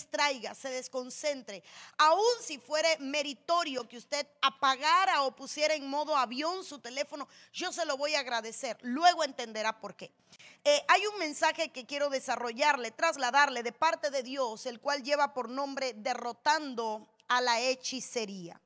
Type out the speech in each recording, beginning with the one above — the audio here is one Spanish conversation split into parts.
distraiga, se desconcentre. Aun si fuere meritorio que usted apagara o pusiera en modo avión su teléfono, yo se lo voy a agradecer. Luego entenderá por qué. Eh, hay un mensaje que quiero desarrollarle, trasladarle de parte de Dios, el cual lleva por nombre derrotando a la hechicería.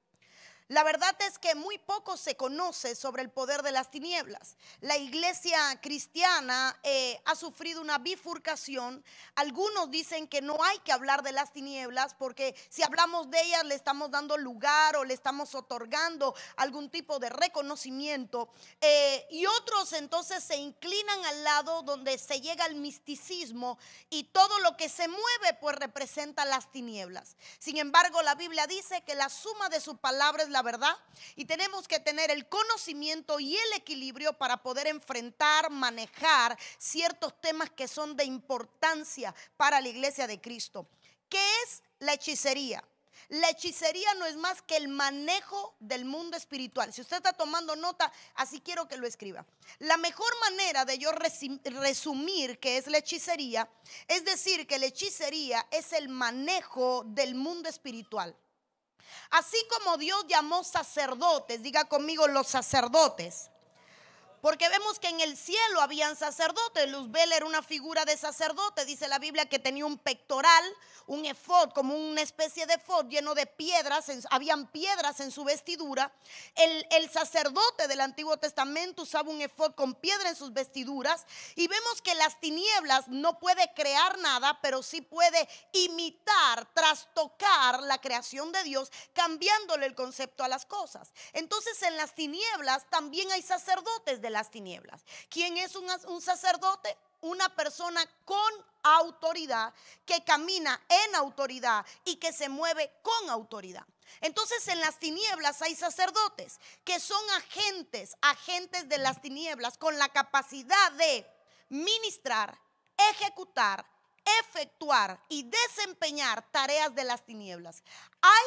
La verdad es que muy poco se conoce sobre el poder de las tinieblas. La iglesia cristiana eh, ha sufrido una bifurcación. Algunos dicen que no hay que hablar de las tinieblas porque si hablamos de ellas le estamos dando lugar o le estamos otorgando algún tipo de reconocimiento. Eh, y otros entonces se inclinan al lado donde se llega al misticismo y todo lo que se mueve pues representa las tinieblas. Sin embargo, la Biblia dice que la suma de su palabra es la verdad y tenemos que tener el conocimiento y el equilibrio para poder enfrentar, manejar ciertos temas que son de importancia para la iglesia de Cristo. ¿Qué es la hechicería? La hechicería no es más que el manejo del mundo espiritual. Si usted está tomando nota, así quiero que lo escriba. La mejor manera de yo resumir qué es la hechicería es decir que la hechicería es el manejo del mundo espiritual. Así como Dios llamó sacerdotes, diga conmigo los sacerdotes. Porque vemos que en el cielo habían sacerdotes. Luzbel era una figura de sacerdote. Dice la Biblia que tenía un pectoral, un efod, como una especie de efod lleno de piedras. habían piedras en su vestidura. El, sacerdote del Antiguo Testamento usaba un efod con piedra en sus vestiduras. Y vemos que las tinieblas no puede crear nada, pero sí puede imitar, trastocar la creación de Dios, cambiándole el concepto a las cosas. Entonces en las tinieblas también hay sacerdotes de las tinieblas. ¿Quién es un, un sacerdote? Una persona con autoridad, que camina en autoridad y que se mueve con autoridad. Entonces en las tinieblas hay sacerdotes que son agentes, agentes de las tinieblas con la capacidad de ministrar, ejecutar, efectuar y desempeñar tareas de las tinieblas. Hay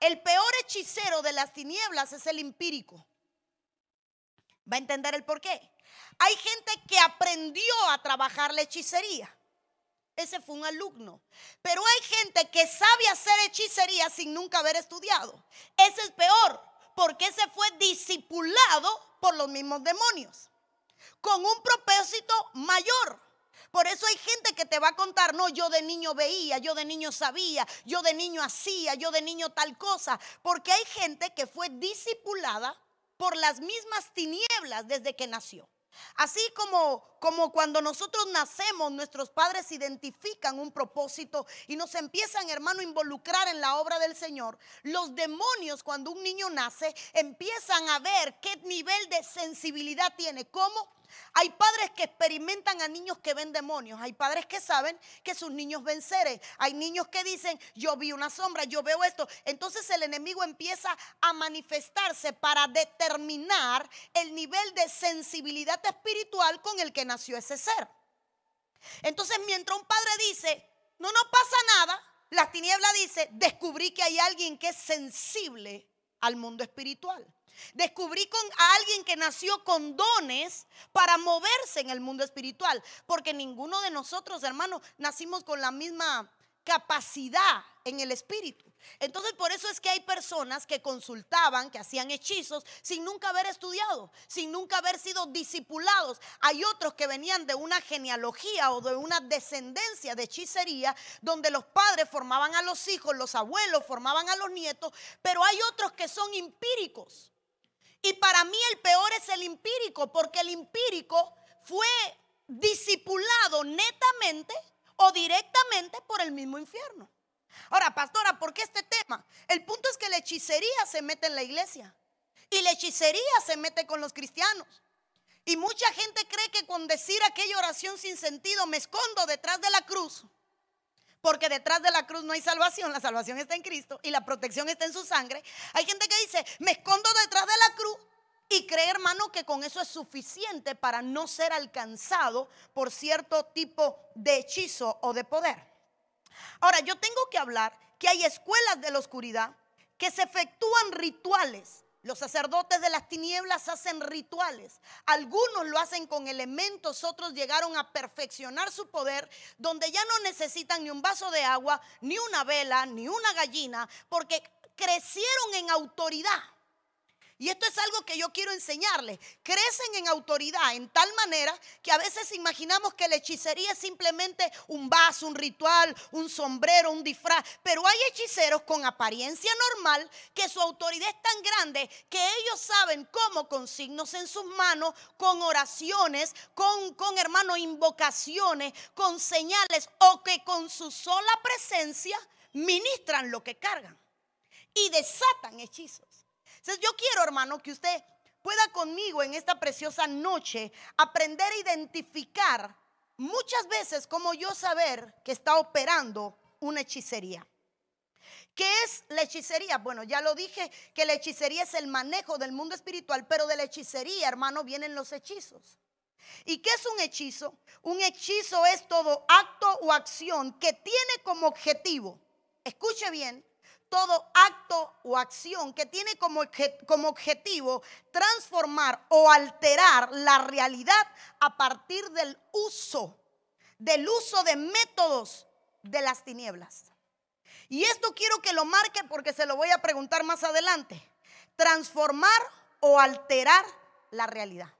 el peor hechicero de las tinieblas es el empírico. Va a entender el por qué. Hay gente que aprendió a trabajar la hechicería. Ese fue un alumno. Pero hay gente que sabe hacer hechicería sin nunca haber estudiado. Ese es peor, porque ese fue discipulado por los mismos demonios, con un propósito mayor. Por eso hay gente que te va a contar, no, yo de niño veía, yo de niño sabía, yo de niño hacía, yo de niño tal cosa. Porque hay gente que fue discipulada por las mismas tinieblas desde que nació. Así como, como cuando nosotros nacemos, nuestros padres identifican un propósito y nos empiezan, hermano, a involucrar en la obra del Señor. Los demonios, cuando un niño nace, empiezan a ver qué nivel de sensibilidad tiene. ¿Cómo? Hay padres que experimentan a niños que ven demonios. Hay padres que saben que sus niños ven seres. Hay niños que dicen, yo vi una sombra, yo veo esto. Entonces el enemigo empieza a manifestarse para determinar el nivel de sensibilidad espiritual con el que nació ese ser. Entonces mientras un padre dice, no, no pasa nada, la tiniebla dice, descubrí que hay alguien que es sensible al mundo espiritual. Descubrí con a alguien que nació con dones para moverse en el mundo espiritual, porque ninguno de nosotros, hermanos, nacimos con la misma capacidad en el espíritu. Entonces por eso es que hay personas que consultaban, que hacían hechizos sin nunca haber estudiado, sin nunca haber sido discipulados. Hay otros que venían de una genealogía o de una descendencia de hechicería, donde los padres formaban a los hijos, los abuelos formaban a los nietos, pero hay otros que son empíricos y para mí el peor es el empírico, porque el empírico fue discipulado netamente o directamente por el mismo infierno. Ahora, pastora, ¿por qué este tema? El punto es que la hechicería se mete en la iglesia y la hechicería se mete con los cristianos. Y mucha gente cree que con decir aquella oración sin sentido, me escondo detrás de la cruz, porque detrás de la cruz no hay salvación, la salvación está en Cristo y la protección está en su sangre. Hay gente que dice, me escondo detrás de la cruz y cree, hermano, que con eso es suficiente para no ser alcanzado por cierto tipo de hechizo o de poder. Ahora, yo tengo que hablar que hay escuelas de la oscuridad que se efectúan rituales Los sacerdotes de las tinieblas hacen rituales. Algunos lo hacen con elementos, otros llegaron a perfeccionar su poder, donde ya no necesitan ni un vaso de agua, ni una vela, ni una gallina, porque crecieron en autoridad. Y esto es algo que yo quiero enseñarles. Crecen en autoridad en tal manera que a veces imaginamos que la hechicería es simplemente un vaso, un ritual, un sombrero, un disfraz. Pero hay hechiceros con apariencia normal que su autoridad es tan grande que ellos saben cómo con signos en sus manos, con oraciones, con, con hermano invocaciones, con señales o que con su sola presencia ministran lo que cargan y desatan hechizos. Entonces yo quiero, hermano, que usted pueda conmigo en esta preciosa noche aprender a identificar muchas veces como yo saber que está operando una hechicería. ¿Qué es la hechicería? Bueno, ya lo dije que la hechicería es el manejo del mundo espiritual, pero de la hechicería, hermano, vienen los hechizos. ¿Y qué es un hechizo? Un hechizo es todo acto o acción que tiene como objetivo, escuche bien, todo acto o acción que tiene como, como objetivo transformar o alterar la realidad a partir del uso, del uso de métodos de las tinieblas. Y esto quiero que lo marque porque se lo voy a preguntar más adelante. Transformar o alterar la realidad.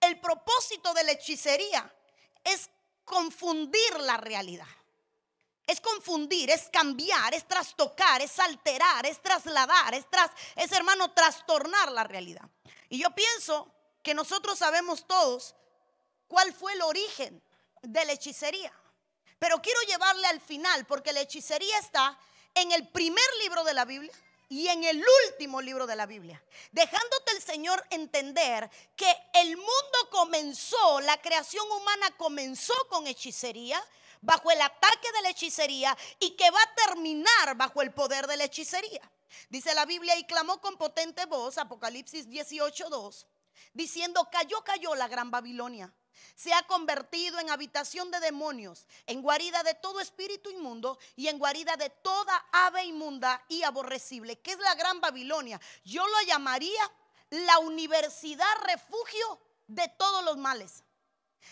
El propósito de la hechicería es confundir la realidad. Es confundir, es cambiar, es trastocar, es alterar, es trasladar, es, hermano, trastornar la realidad. Y yo pienso que nosotros sabemos todos cuál fue el origen de la hechicería. Pero quiero llevarle al final, porque la hechicería está en el primer libro de la Biblia y en el último libro de la Biblia, dejándote el Señor entender que el mundo comenzó, la creación humana comenzó con hechicería, bajo el ataque de la hechicería y que va a terminar bajo el poder de la hechicería. Dice la Biblia y clamó con potente voz, Apocalipsis 18:2, diciendo, cayó, cayó la gran Babilonia. Se ha convertido en habitación de demonios, en guarida de todo espíritu inmundo y en guarida de toda ave inmunda y aborrecible, que es la gran Babilonia. Yo lo llamaría la universidad refugio de todos los males.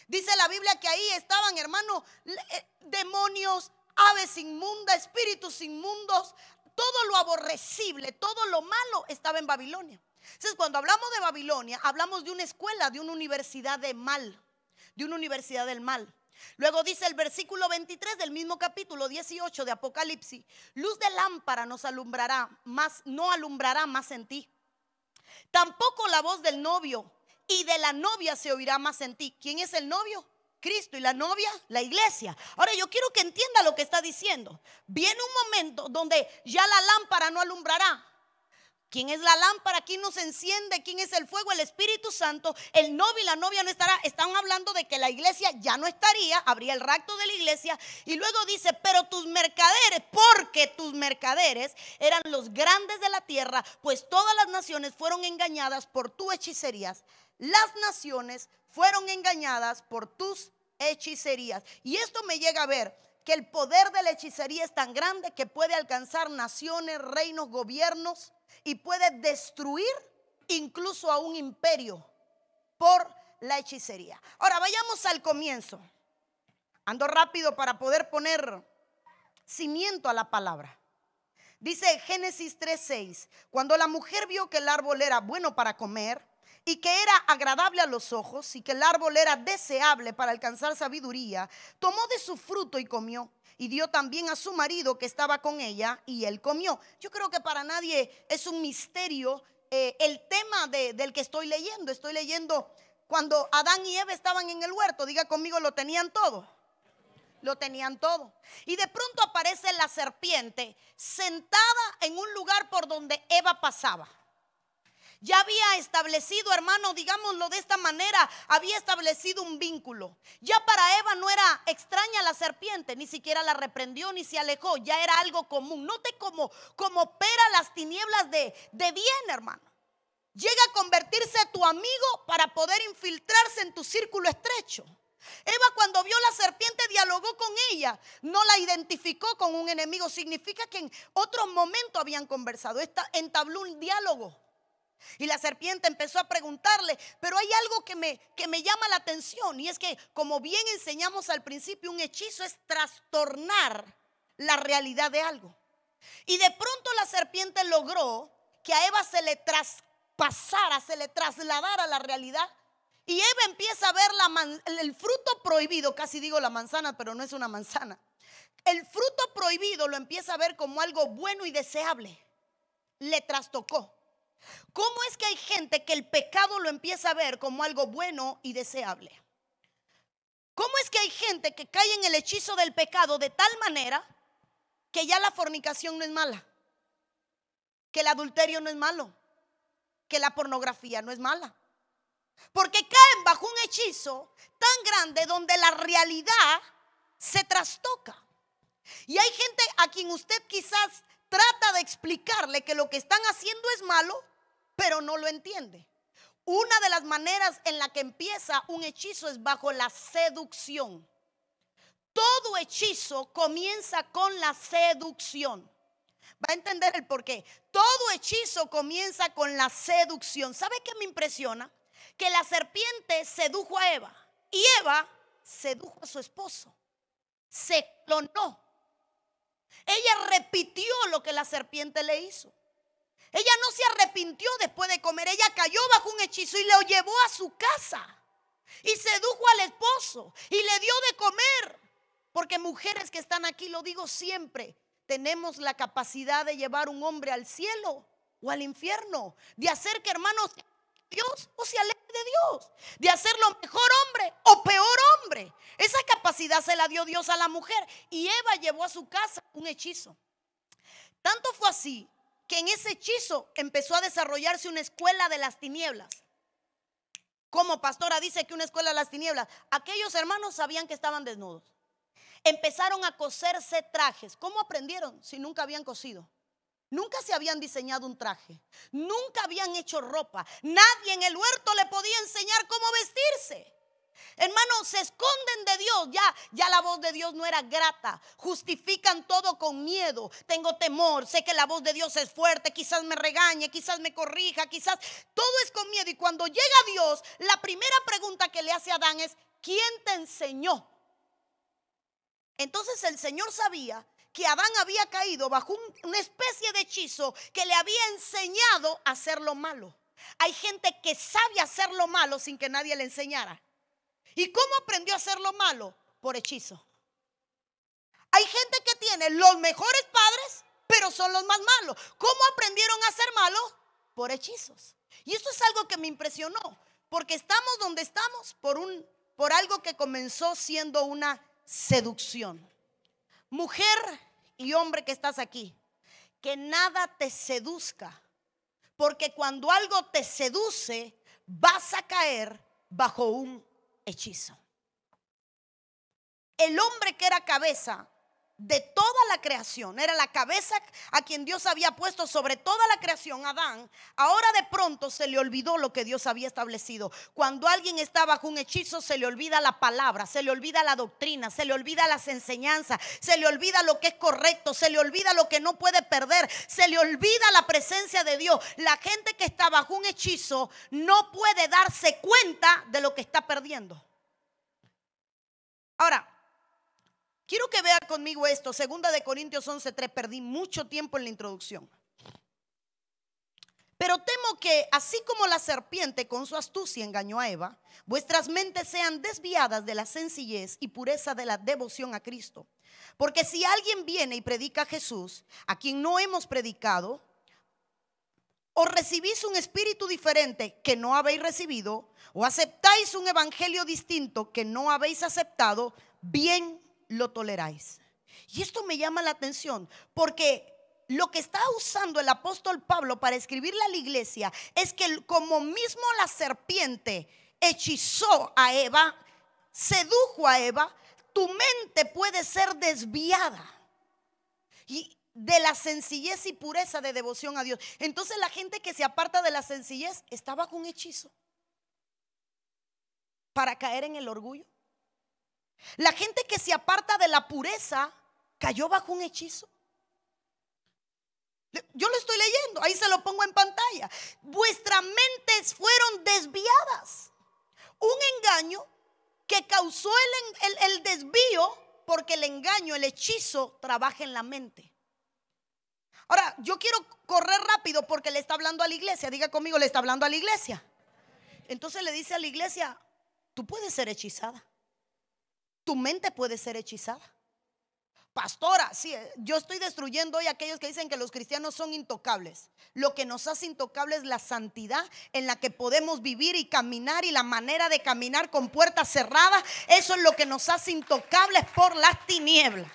Dice la Biblia que ahí estaban, hermanos, eh, demonios, aves inmundas, espíritus inmundos, todo lo aborrecible, todo lo malo estaba en Babilonia. Entonces, cuando hablamos de Babilonia, hablamos de una escuela, de una universidad de mal, de una universidad del mal. Luego dice el versículo 23 del mismo capítulo 18 de Apocalipsis, luz de lámpara nos alumbrará, más no alumbrará más en ti. Tampoco la voz del novio y de la novia se oirá más en ti. ¿Quién es el novio? Cristo y la novia, la iglesia. Ahora yo quiero que entienda lo que está diciendo. Viene un momento donde ya la lámpara no alumbrará, ¿Quién es la lámpara? ¿Quién nos enciende? ¿Quién es el fuego? El Espíritu Santo. El novio y la novia no estará. Están hablando de que la iglesia ya no estaría. Habría el rapto de la iglesia. Y luego dice, pero tus mercaderes, porque tus mercaderes eran los grandes de la tierra, pues todas las naciones fueron engañadas por tus hechicerías. Las naciones fueron engañadas por tus hechicerías. Y esto me llega a ver que el poder de la hechicería es tan grande que puede alcanzar naciones, reinos, gobiernos y puede destruir incluso a un imperio por la hechicería. Ahora vayamos al comienzo. Ando rápido para poder poner cimiento a la palabra. Dice Génesis 3:6, cuando la mujer vio que el árbol era bueno para comer, y que era agradable a los ojos y que el árbol era deseable para alcanzar sabiduría, tomó de su fruto y comió. Y dio también a su marido que estaba con ella y él comió. Yo creo que para nadie es un misterio eh, el tema del que estoy leyendo. Estoy leyendo cuando Adán y Eva estaban en el huerto. Diga conmigo, lo tenían todo. Lo tenían todo. Y de pronto aparece la serpiente sentada en un lugar por donde Eva pasaba ya había establecido, hermano, digámoslo de esta manera, había establecido un vínculo. Ya para Eva no era extraña la serpiente, ni siquiera la reprendió ni se alejó, ya era algo común. Note cómo, cómo opera las tinieblas de, de bien, hermano. Llega a convertirse tu amigo para poder infiltrarse en tu círculo estrecho. Eva cuando vio la serpiente dialogó con ella, no la identificó con un enemigo, significa que en otros momentos habían conversado, entabló un diálogo. Y la serpiente empezó a preguntarle, pero hay algo que me, que me llama la atención y es que como bien enseñamos al principio, un hechizo es trastornar la realidad de algo. Y de pronto la serpiente logró que a Eva se le traspasara, se le trasladara la realidad. Y Eva empieza a ver el fruto prohibido, casi digo la manzana, pero no es una manzana. El fruto prohibido lo empieza a ver como algo bueno y deseable. Le trastocó. ¿Cómo es que hay gente que el pecado lo empieza a ver como algo bueno y deseable? ¿Cómo es que hay gente que cae en el hechizo del pecado de tal manera que ya la fornicación no es mala? Que el adulterio no es malo, que la pornografía no es mala. Porque caen bajo un hechizo tan grande donde la realidad se trastoca. Y hay gente a quien usted quizás trata de explicarle que lo que están haciendo es malo, pero no lo entiende. Una de las maneras en la que empieza un hechizo es bajo la seducción. Todo hechizo comienza con la seducción. Va a entender el por qué. Todo hechizo comienza con la seducción. ¿Sabe qué me impresiona? Que la serpiente sedujo a Eva y Eva sedujo a su esposo. Se clonó. Ella repitió lo que la serpiente le hizo. Ella no se arrepintió después de comer. Ella cayó bajo un hechizo y lo llevó a su casa. Y sedujo al esposo y le dio de comer. Porque mujeres que están aquí, lo digo siempre, tenemos la capacidad de llevar un hombre al cielo o al infierno. De hacer que hermanos Dios o se aleje de Dios. De hacerlo mejor hombre o peor hombre. Esa capacidad se la dio Dios a la mujer. Y Eva llevó a su casa un hechizo. Tanto fue así que en ese hechizo empezó a desarrollarse una escuela de las tinieblas. Como pastora dice que una escuela de las tinieblas, aquellos hermanos sabían que estaban desnudos. Empezaron a coserse trajes. ¿Cómo aprendieron si nunca habían cosido? Nunca se habían diseñado un traje. Nunca habían hecho ropa. Nadie en el huerto le podía enseñar cómo vestirse. Hermanos, se esconden de Dios. Ya, ya la voz de Dios no era grata. Justifican todo con miedo. Tengo temor. Sé que la voz de Dios es fuerte. Quizás me regañe, quizás me corrija, quizás todo es con miedo. Y cuando llega Dios, la primera pregunta que le hace a Adán es, ¿quién te enseñó? Entonces el Señor sabía que Adán había caído bajo una especie de hechizo que le había enseñado a hacer lo malo. Hay gente que sabe hacer lo malo sin que nadie le enseñara. ¿Y cómo aprendió a hacer lo malo? Por hechizo. Hay gente que tiene los mejores padres, pero son los más malos. ¿Cómo aprendieron a ser malos? Por hechizos. Y eso es algo que me impresionó, porque estamos donde estamos por un por algo que comenzó siendo una seducción. Mujer y hombre que estás aquí, que nada te seduzca, porque cuando algo te seduce, vas a caer bajo un hechizo. El hombre que era cabeza de toda la creación, era la cabeza a quien Dios había puesto sobre toda la creación, Adán, ahora de pronto se le olvidó lo que Dios había establecido. Cuando alguien está bajo un hechizo, se le olvida la palabra, se le olvida la doctrina, se le olvida las enseñanzas, se le olvida lo que es correcto, se le olvida lo que no puede perder, se le olvida la presencia de Dios. La gente que está bajo un hechizo no puede darse cuenta de lo que está perdiendo. Ahora, Quiero que vea conmigo esto, segunda de Corintios 11:3, perdí mucho tiempo en la introducción. Pero temo que así como la serpiente con su astucia engañó a Eva, vuestras mentes sean desviadas de la sencillez y pureza de la devoción a Cristo. Porque si alguien viene y predica a Jesús, a quien no hemos predicado, o recibís un espíritu diferente que no habéis recibido, o aceptáis un evangelio distinto que no habéis aceptado, bien lo toleráis. Y esto me llama la atención porque lo que está usando el apóstol Pablo para escribirle a la iglesia es que como mismo la serpiente hechizó a Eva, sedujo a Eva, tu mente puede ser desviada. Y de la sencillez y pureza de devoción a Dios. Entonces la gente que se aparta de la sencillez está bajo un hechizo para caer en el orgullo. La gente que se aparta de la pureza cayó bajo un hechizo. Yo lo estoy leyendo, ahí se lo pongo en pantalla. Vuestras mentes fueron desviadas. Un engaño que causó el, el desvío porque el engaño, el hechizo trabaja en la mente. Ahora, yo quiero correr rápido porque le está hablando a la iglesia. Diga conmigo, le está hablando a la iglesia. Entonces le dice a la iglesia, tú puedes ser hechizada. Tu mente puede ser hechizada. Pastora, sí, eh, yo estoy destruyendo hoy aquellos que dicen que los cristianos son intocables. Lo que nos hace intocables es la santidad en la que podemos vivir y caminar y la manera de caminar con puertas cerradas. Eso es lo que nos hace intocables por las tinieblas.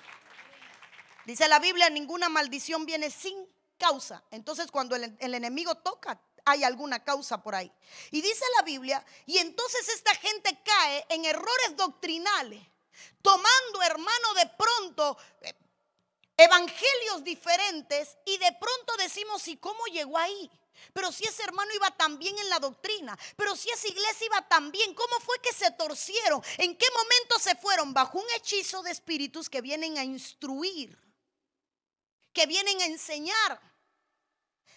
Dice la Biblia, ninguna maldición viene sin causa. Entonces cuando el enemigo toca, hay alguna causa por ahí. Y dice la Biblia, y entonces esta gente cae en errores doctrinales, tomando, hermano, de pronto eh, evangelios diferentes y de pronto decimos, ¿y cómo llegó ahí? Pero si ese hermano iba tan bien en la doctrina, pero si esa iglesia iba tan bien, ¿cómo fue que se torcieron? ¿En qué momento se fueron? Bajo un hechizo de espíritus que vienen a instruir, que vienen a enseñar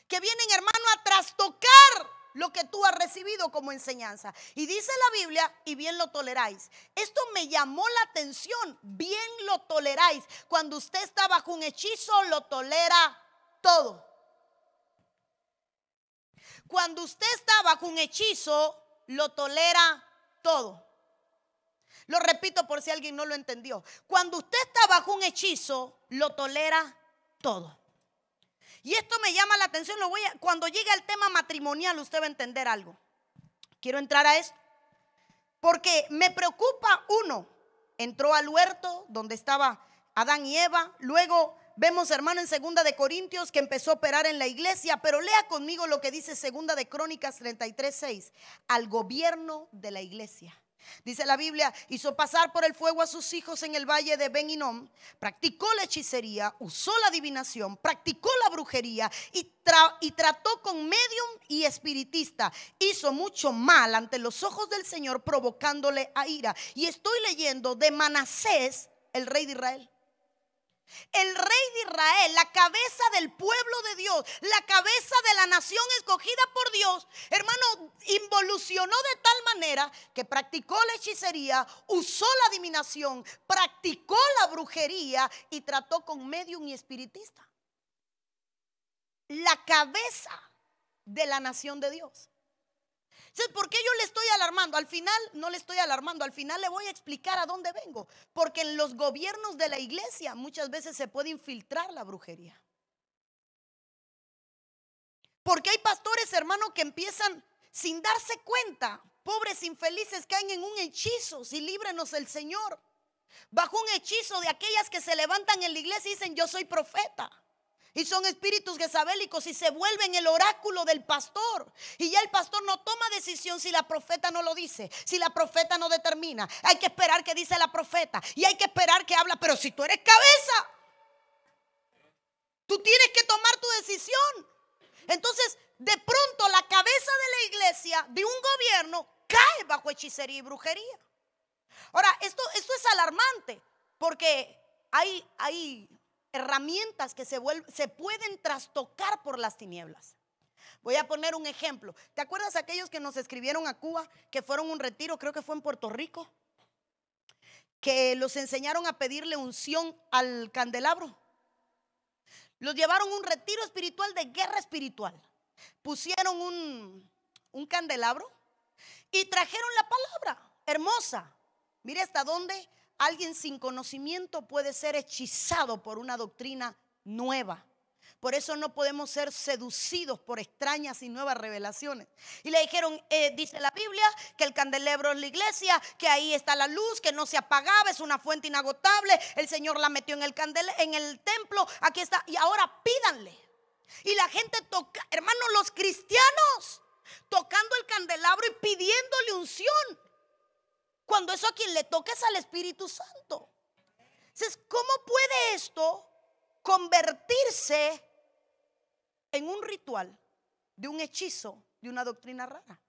que vienen, hermano, a trastocar lo que tú has recibido como enseñanza. Y dice la Biblia, y bien lo toleráis. Esto me llamó la atención, bien lo toleráis. Cuando usted está bajo un hechizo, lo tolera todo. Cuando usted está bajo un hechizo, lo tolera todo. Lo repito por si alguien no lo entendió. Cuando usted está bajo un hechizo, lo tolera todo. Y esto me llama la atención, lo voy a, cuando llegue el tema matrimonial usted va a entender algo. Quiero entrar a esto. Porque me preocupa uno, entró al huerto donde estaba Adán y Eva, luego vemos hermano en segunda de Corintios que empezó a operar en la iglesia, pero lea conmigo lo que dice segunda de Crónicas 33:6, al gobierno de la iglesia. Dice la Biblia, hizo pasar por el fuego a sus hijos en el valle de Ben practicó la hechicería, usó la adivinación, practicó la brujería y, y trató con medium y espiritista. Hizo mucho mal ante los ojos del Señor, provocándole a ira. Y estoy leyendo de Manasés, el rey de Israel. El rey de Israel, la cabeza del pueblo de Dios, la cabeza de la nación escogida por Dios, hermano, involucionó de tal manera que practicó la hechicería, usó la adivinación, practicó la brujería y trató con medium y espiritista. La cabeza de la nación de Dios. ¿Por qué yo le estoy alarmando? Al final no le estoy alarmando, al final le voy a explicar a dónde vengo. Porque en los gobiernos de la iglesia muchas veces se puede infiltrar la brujería. Porque hay pastores, hermano, que empiezan sin darse cuenta. Pobres infelices caen en un hechizo, si líbrenos el Señor. Bajo un hechizo de aquellas que se levantan en la iglesia y dicen, yo soy profeta. Y son espíritus gesabélicos y se vuelven el oráculo del pastor. Y ya el pastor no toma decisión si la profeta no lo dice, si la profeta no determina. Hay que esperar que dice la profeta y hay que esperar que habla. Pero si tú eres cabeza, tú tienes que tomar tu decisión. Entonces, de pronto la cabeza de la iglesia, de un gobierno, cae bajo hechicería y brujería. Ahora, esto, esto es alarmante porque hay, hay herramientas que se, se pueden trastocar por las tinieblas. Voy a poner un ejemplo. ¿Te acuerdas aquellos que nos escribieron a Cuba, que fueron un retiro, creo que fue en Puerto Rico? Que los enseñaron a pedirle unción al candelabro. Los llevaron un retiro espiritual de guerra espiritual. Pusieron un, un candelabro y trajeron la palabra hermosa. Mire hasta dónde alguien sin conocimiento puede ser hechizado por una doctrina nueva. Por eso no podemos ser seducidos por extrañas y nuevas revelaciones. Y le dijeron, eh, dice la Biblia, que el candelabro es la iglesia, que ahí está la luz, que no se apagaba, es una fuente inagotable. El Señor la metió en el, en el templo, aquí está. Y ahora pídanle. Y la gente toca, hermanos, los cristianos, tocando el candelabro y pidiéndole unción. Cuando eso a quien le toca es al Espíritu Santo. Entonces, ¿cómo puede esto convertirse en un ritual de un hechizo, de una doctrina rara?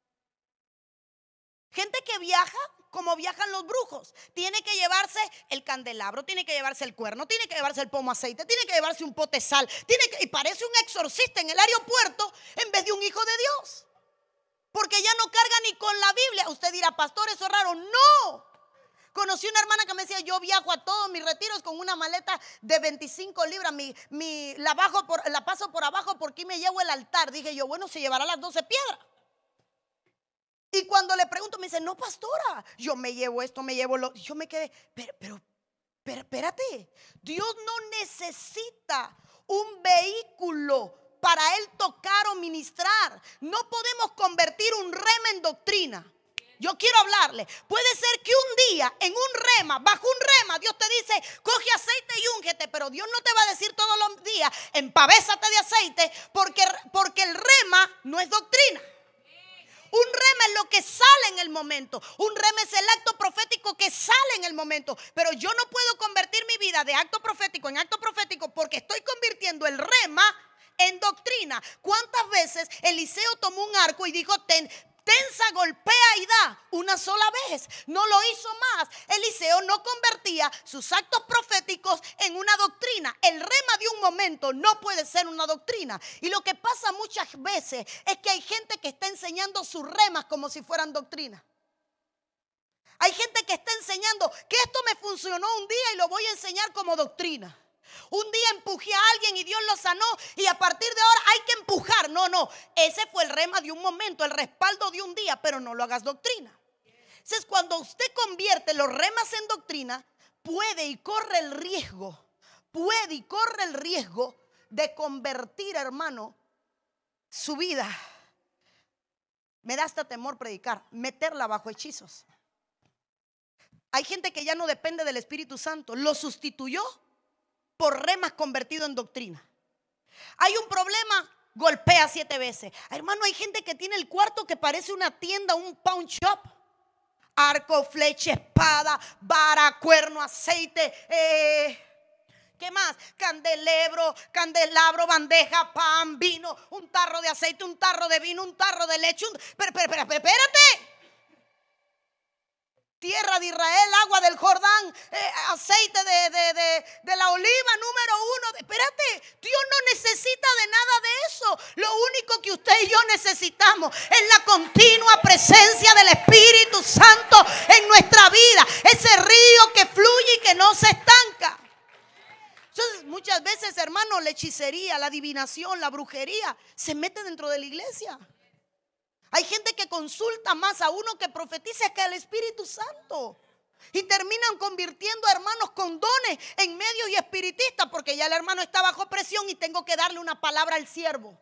Gente que viaja como viajan los brujos. Tiene que llevarse el candelabro, tiene que llevarse el cuerno, tiene que llevarse el pomo aceite, tiene que llevarse un pote sal, tiene que, y parece un exorcista en el aeropuerto en vez de un hijo de Dios. Porque ya no carga ni con la Biblia. Usted dirá, pastor, eso es raro. No. Conocí una hermana que me decía, yo viajo a todos mis retiros con una maleta de 25 libras, mi, la, bajo por, la paso por abajo porque me llevo el altar. Dije yo, bueno, se llevará las 12 piedras. Y cuando le pregunto, me dice, no, pastora, yo me llevo esto, me llevo lo. Yo me quedé, pero, pero, pero espérate, Dios no necesita un vehículo para él tocar o ministrar. No podemos convertir un rema en doctrina. Yo quiero hablarle. Puede ser que un día en un rema, bajo un rema, Dios te dice, coge aceite y úngete, pero Dios no te va a decir todos los días, empavésate de aceite, porque, porque el rema no es doctrina. Un rema es lo que sale en el momento. Un rema es el acto profético que sale en el momento. Pero yo no puedo convertir mi vida de acto profético en acto profético porque estoy convirtiendo el rema en doctrina. ¿Cuántas veces Eliseo tomó un arco y dijo, ten, tensa, golpea y da una sola vez. No lo hizo más. Eliseo no convertía sus actos proféticos en una doctrina. El rema de un momento no puede ser una doctrina. Y lo que pasa muchas veces es que hay gente que está enseñando sus remas como si fueran doctrina. Hay gente que está enseñando que esto me funcionó un día y lo voy a enseñar como doctrina. Un día empujé a alguien y Dios lo sanó y a partir de ahora hay que empujar. No, no, ese fue el rema de un momento, el respaldo de un día, pero no lo hagas doctrina. Entonces cuando usted convierte los remas en doctrina, puede y corre el riesgo, puede y corre el riesgo de convertir, hermano, su vida. Me da hasta temor predicar, meterla bajo hechizos. Hay gente que ya no depende del Espíritu Santo, lo sustituyó por remas convertido en doctrina. Hay un problema, golpea siete veces. Hermano, hay gente que tiene el cuarto que parece una tienda, un pawn shop. Arco, flecha, espada, vara, cuerno, aceite. Eh, ¿Qué más? Candelebro, candelabro, bandeja, pan, vino, un tarro de aceite, un tarro de vino, un tarro de leche. pero, pero, pero, espérate tierra de Israel, agua del Jordán, eh, aceite de, la oliva número uno. Espérate, Dios no necesita de nada de eso. Lo único que usted y yo necesitamos es la continua presencia del Espíritu Santo en nuestra vida. Ese río que fluye y que no se estanca. Entonces, muchas veces, hermano, la hechicería, la adivinación, la brujería se mete dentro de la iglesia. Hay gente que consulta más a uno que profetiza que al Espíritu Santo. Y terminan convirtiendo a hermanos con dones en medio y espiritistas porque ya el hermano está bajo presión y tengo que darle una palabra al siervo.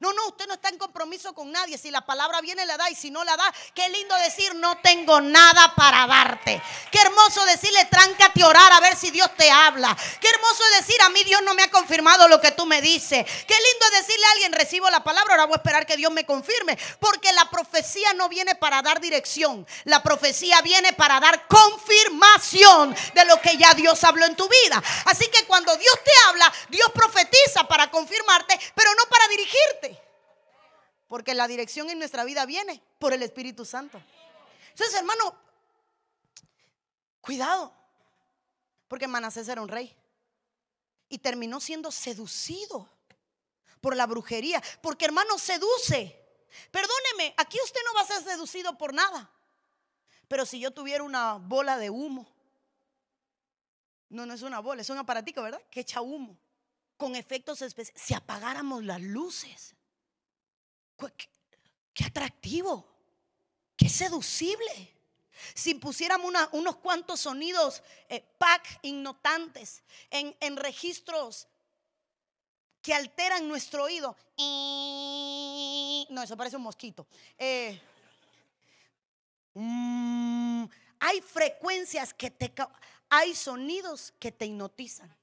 No, no, usted no está en compromiso con nadie. Si la palabra viene, la da. Y si no la da, qué lindo decir, no tengo nada para darte. Qué hermoso decirle, tráncate a orar a ver si Dios te habla. Qué hermoso decir, a mí Dios no me ha confirmado lo que tú me dices. Qué lindo decirle a alguien, recibo la palabra, ahora voy a esperar que Dios me confirme. Porque la profecía no viene para dar dirección. La profecía viene para dar confirmación de lo que ya Dios habló en tu vida. Así que cuando Dios te habla, Dios profetiza para confirmarte, pero no para dirigirte. Porque la dirección en nuestra vida viene por el Espíritu Santo. Entonces, hermano, cuidado. Porque Manasés era un rey. Y terminó siendo seducido por la brujería. Porque, hermano, seduce. Perdóneme, aquí usted no va a ser seducido por nada. Pero si yo tuviera una bola de humo. No, no es una bola, es un aparatico, ¿verdad? Que echa humo. Con efectos especiales. Si apagáramos las luces Qué, atractivo, qué seducible. Si pusiéramos unos cuantos sonidos eh, pack innotantes en, en, registros que alteran nuestro oído. No, eso parece un mosquito. Eh, mm, hay frecuencias que te... Hay sonidos que te hipnotizan.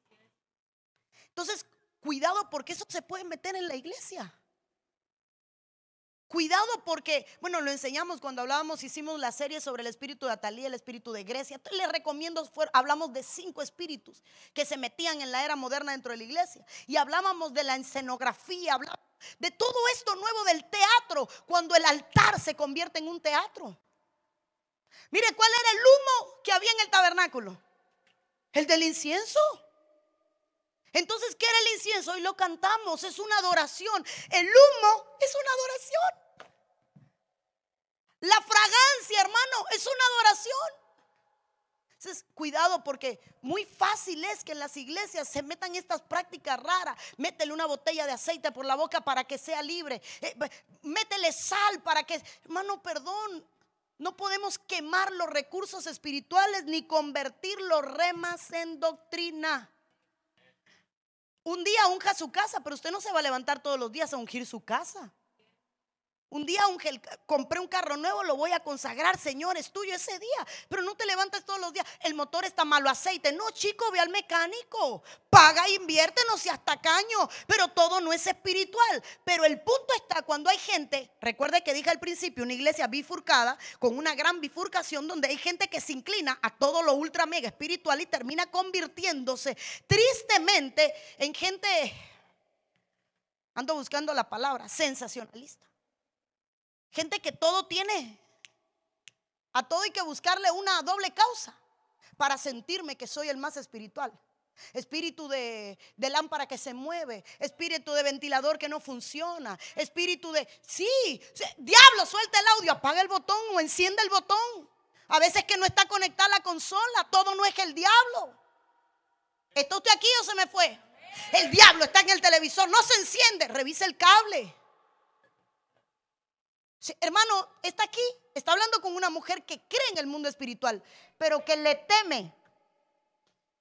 Entonces, cuidado porque eso se puede meter en la iglesia. Cuidado porque, bueno, lo enseñamos cuando hablábamos, hicimos la serie sobre el espíritu de Atalía, el espíritu de Grecia. Les recomiendo, hablamos de cinco espíritus que se metían en la era moderna dentro de la iglesia. Y hablábamos de la escenografía, hablábamos de todo esto nuevo del teatro, cuando el altar se convierte en un teatro. Mire, ¿cuál era el humo que había en el tabernáculo? El del incienso. Entonces, ¿qué era el incienso? Hoy lo cantamos, es una adoración. El humo es una adoración. La fragancia, hermano, es una adoración. Entonces, cuidado porque muy fácil es que en las iglesias se metan estas prácticas raras. Métele una botella de aceite por la boca para que sea libre. Eh, métele sal para que... Hermano, perdón. No podemos quemar los recursos espirituales ni convertir los remas en doctrina. Un día unja su casa, pero usted no se va a levantar todos los días a ungir su casa. Un día compré un carro nuevo, lo voy a consagrar, Señor, es tuyo ese día. Pero no te levantes todos los días. El motor está malo aceite. No, chico, ve al mecánico. Paga invierte, no seas tacaño. Pero todo no es espiritual. Pero el punto está cuando hay gente, recuerde que dije al principio, una iglesia bifurcada, con una gran bifurcación donde hay gente que se inclina a todo lo ultra mega espiritual y termina convirtiéndose tristemente en gente, ando buscando la palabra, sensacionalista. Gente que todo tiene. A todo hay que buscarle una doble causa para sentirme que soy el más espiritual. Espíritu de, lámpara que se mueve, espíritu de ventilador que no funciona, espíritu de... Sí, diablo, suelta el audio, apaga el botón o enciende el botón. A veces que no está conectada la consola, todo no es el diablo. ¿Está usted aquí o se me fue? El diablo está en el televisor, no se enciende, revisa el cable hermano, está aquí, está hablando con una mujer que cree en el mundo espiritual, pero que le teme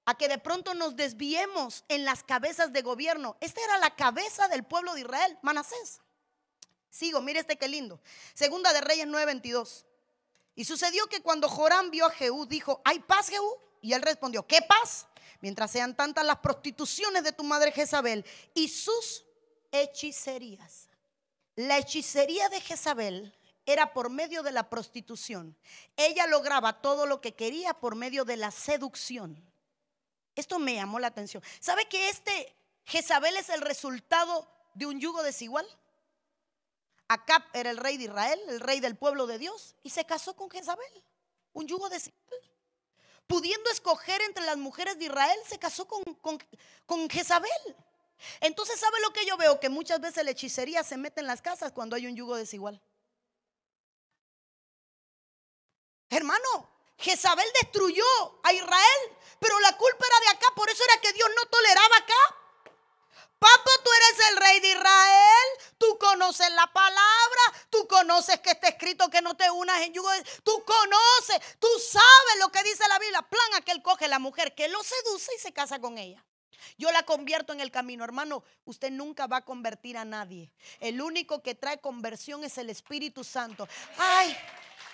a que de pronto nos desviemos en las cabezas de gobierno. Esta era la cabeza del pueblo de Israel, Manasés. Sigo, mire este qué lindo. Segunda de Reyes 9:22. Y sucedió que cuando Joram vio a Jehú, dijo, ¿hay paz, Jehú? Y él respondió, ¿qué paz? Mientras sean tantas las prostituciones de tu madre Jezabel y sus hechicerías. La hechicería de Jezabel era por medio de la prostitución. Ella lograba todo lo que quería por medio de la seducción. Esto me llamó la atención. ¿Sabe que este Jezabel es el resultado de un yugo desigual? Acab era el rey de Israel, el rey del pueblo de Dios, y se casó con Jezabel. Un yugo desigual. Pudiendo escoger entre las mujeres de Israel, se casó con, con, con Jezabel. Entonces, ¿sabe lo que yo veo? Que muchas veces la hechicería se mete en las casas cuando hay un yugo desigual. Hermano, Jezabel destruyó a Israel, pero la culpa era de acá, por eso era que Dios no toleraba acá. Papá, tú eres el rey de Israel, tú conoces la palabra, tú conoces que está escrito que no te unas en yugo, tú conoces, tú sabes lo que dice la Biblia. Plan a que coge la mujer que lo seduce y se casa con ella. Yo la convierto en el camino. Hermano, usted nunca va a convertir a nadie. El único que trae conversión es el Espíritu Santo. Ay.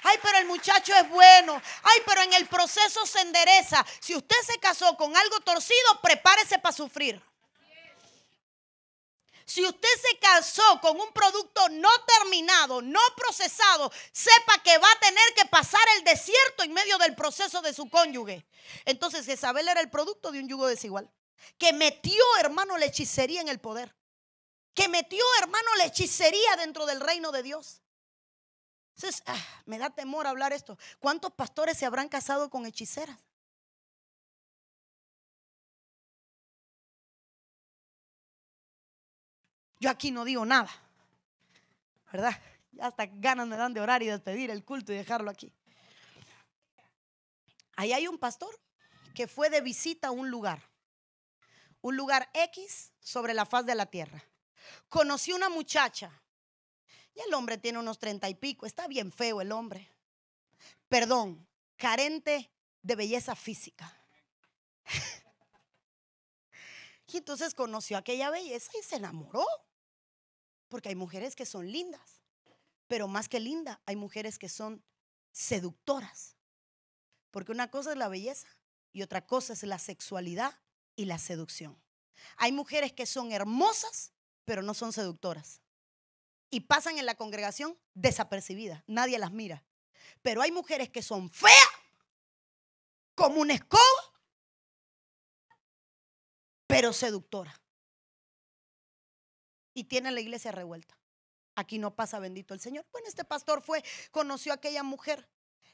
Ay, pero el muchacho es bueno. Ay, pero en el proceso se endereza. Si usted se casó con algo torcido, prepárese para sufrir. Si usted se casó con un producto no terminado, no procesado, sepa que va a tener que pasar el desierto en medio del proceso de su cónyuge. Entonces Isabel era el producto de un yugo desigual que metió, hermano, la hechicería en el poder. Que metió, hermano, la hechicería dentro del reino de Dios. Entonces, ah, me da temor hablar esto. ¿Cuántos pastores se habrán casado con hechiceras? Yo aquí no digo nada, ¿verdad? Ya hasta ganas me dan de orar y despedir el culto y dejarlo aquí. Ahí hay un pastor que fue de visita a un lugar un lugar X sobre la faz de la tierra. Conocí una muchacha y el hombre tiene unos treinta y pico, está bien feo el hombre. Perdón, carente de belleza física. Y entonces conoció aquella belleza y se enamoró. Porque hay mujeres que son lindas, pero más que linda, hay mujeres que son seductoras. Porque una cosa es la belleza y otra cosa es la sexualidad y la seducción. Hay mujeres que son hermosas, pero no son seductoras. Y pasan en la congregación desapercibidas. Nadie las mira. Pero hay mujeres que son feas, como una escoba, pero seductora. Y tienen la iglesia revuelta. Aquí no pasa bendito el Señor. Bueno, este pastor fue, conoció a aquella mujer,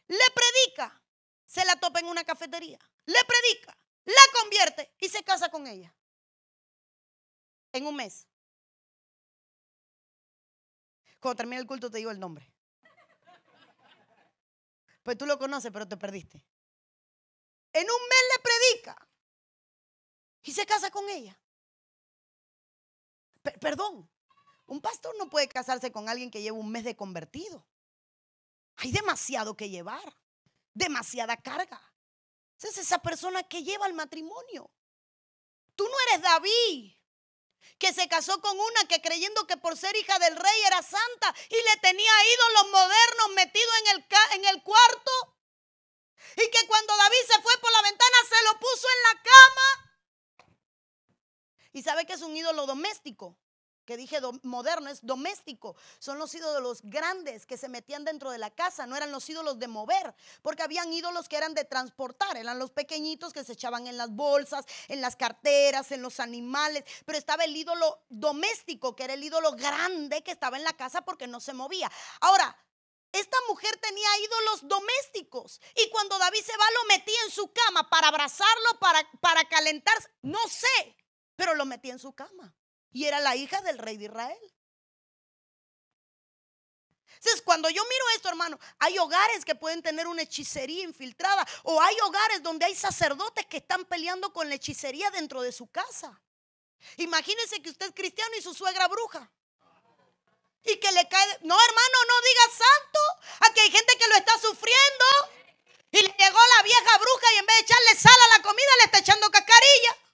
le predica, se la topa en una cafetería, le predica, la convierte y se casa con ella. En un mes. Cuando termine el culto te digo el nombre. Pues tú lo conoces, pero te perdiste. En un mes le predica y se casa con ella. perdón, un pastor no puede casarse con alguien que lleva un mes de convertido. Hay demasiado que llevar, demasiada carga. Es esa persona que lleva el matrimonio. Tú no eres David, que se casó con una que creyendo que por ser hija del rey era santa y le tenía ídolos modernos metidos en el, en el cuarto. Y que cuando David se fue por la ventana se lo puso en la cama. ¿Y sabe que es un ídolo doméstico? Que dije moderno, es doméstico. Son los ídolos grandes que se metían dentro de la casa, no eran los ídolos de mover, porque habían ídolos que eran de transportar, eran los pequeñitos que se echaban en las bolsas, en las carteras, en los animales, pero estaba el ídolo doméstico, que era el ídolo grande que estaba en la casa porque no se movía. Ahora, esta mujer tenía ídolos domésticos y cuando David se va lo metía en su cama para abrazarlo, para, para calentarse, no sé, pero lo metía en su cama y era la hija del rey de Israel. Entonces, cuando yo miro esto, hermano, hay hogares que pueden tener una hechicería infiltrada o hay hogares donde hay sacerdotes que están peleando con la hechicería dentro de su casa. Imagínense que usted es cristiano y su suegra bruja. Y que le cae... No, hermano, no diga santo. Aquí hay gente que lo está sufriendo. Y le llegó la vieja bruja y en vez de echarle sal a la comida le está echando cascarilla.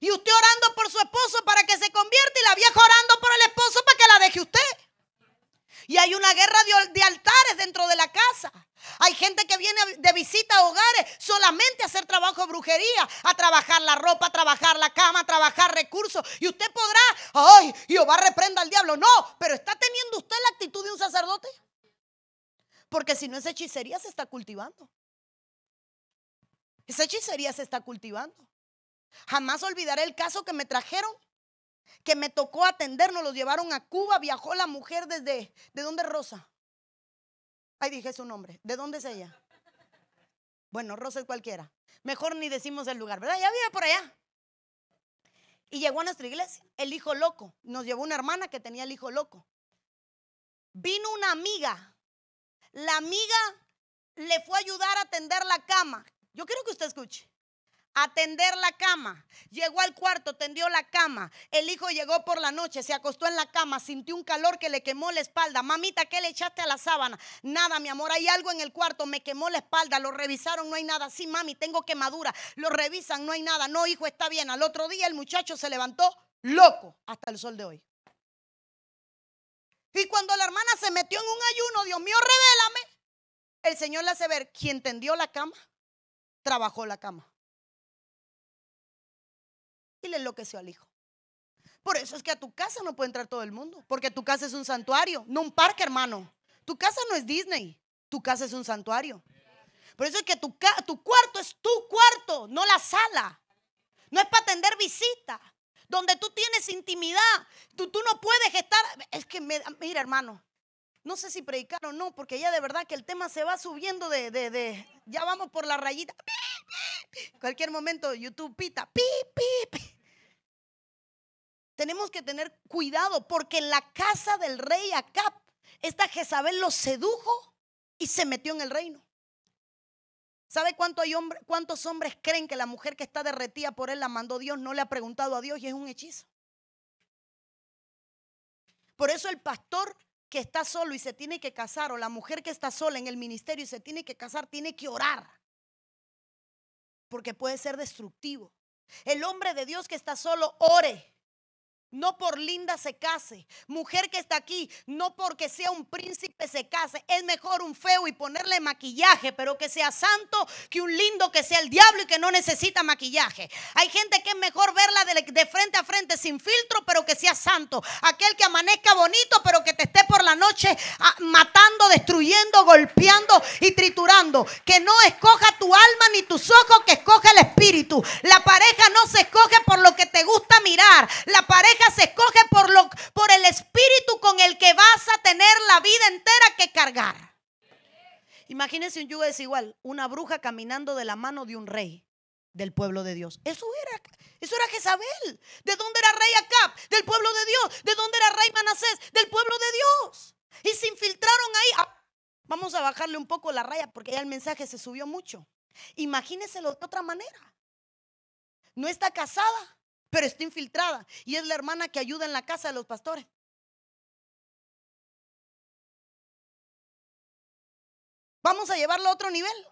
Y usted orando por su esposo para que se convierta y la vieja orando por el esposo para que la deje usted. Y hay una guerra de, altares dentro de la casa. Hay gente que viene de visita a hogares solamente a hacer trabajo de brujería, a trabajar la ropa, a trabajar la cama, a trabajar recursos. Y usted podrá, ay, Jehová reprenda al diablo. No, pero ¿está teniendo usted la actitud de un sacerdote? Porque si no, esa hechicería se está cultivando. Esa hechicería se está cultivando. Jamás olvidaré el caso que me trajeron, que me tocó atender, nos los llevaron a Cuba, viajó la mujer desde, ¿de dónde Rosa? Ahí dije su nombre, ¿de dónde es ella? Bueno, Rosa es cualquiera. Mejor ni decimos el lugar, ¿verdad? Ya vive por allá. Y llegó a nuestra iglesia, el hijo loco. Nos llevó una hermana que tenía el hijo loco. Vino una amiga. La amiga le fue a ayudar a atender la cama. Yo quiero que usted escuche atender la cama. Llegó al cuarto, tendió la cama. El hijo llegó por la noche, se acostó en la cama, sintió un calor que le quemó la espalda. Mamita, ¿qué le echaste a la sábana? Nada, mi amor, hay algo en el cuarto, me quemó la espalda. Lo revisaron, no hay nada. Sí, mami, tengo quemadura. Lo revisan, no hay nada. No, hijo, está bien. Al otro día el muchacho se levantó loco hasta el sol de hoy. Y cuando la hermana se metió en un ayuno, Dios mío, revélame. El Señor le hace ver, quien tendió la cama, trabajó la cama y le enloqueció al hijo. Por eso es que a tu casa no puede entrar todo el mundo, porque tu casa es un santuario, no un parque, hermano. Tu casa no es Disney, tu casa es un santuario. Por eso es que tu, tu cuarto es tu cuarto, no la sala. No es para atender visitas, donde tú tienes intimidad. Tú, tú no puedes estar. Es que, mira, hermano, no sé si predicar o no, porque ya de verdad que el tema se va subiendo de, de, de ya vamos por la rayita. Cualquier momento YouTube pita. Tenemos que tener cuidado porque en la casa del rey Acab, esta Jezabel lo sedujo y se metió en el reino. ¿Sabe cuánto hay hombre, cuántos hombres creen que la mujer que está derretida por él la mandó Dios? No le ha preguntado a Dios y es un hechizo. Por eso el pastor que está solo y se tiene que casar, o la mujer que está sola en el ministerio y se tiene que casar, tiene que orar. Porque puede ser destructivo. El hombre de Dios que está solo, ore. No por linda se case. Mujer que está aquí, no porque sea un príncipe se case. Es mejor un feo y ponerle maquillaje, pero que sea santo que un lindo que sea el diablo y que no necesita maquillaje. Hay gente que es mejor verla de, frente a frente sin filtro, pero que sea santo. Aquel que amanezca bonito, pero que te esté por la noche ah, matando, destruyendo, golpeando y triturando. Que no escoja tu alma ni tus ojos, que escoja el espíritu. La pareja no se escoge por lo que te gusta mirar. La pareja se escoge por, lo, por el espíritu con el que vas a tener la vida entera que cargar. Imagínense un yugo desigual, una bruja caminando de la mano de un rey del pueblo de Dios. Eso era, eso era Jezabel. ¿De dónde era rey Acab? Del pueblo de Dios. ¿De dónde era rey Manasés? Del pueblo de Dios. Y se infiltraron ahí. Ah, vamos a bajarle un poco la raya porque ya el mensaje se subió mucho. Imagínenselo de otra manera. No está casada, pero está infiltrada. Y es la hermana que ayuda en la casa de los pastores. Vamos a llevarlo a otro nivel.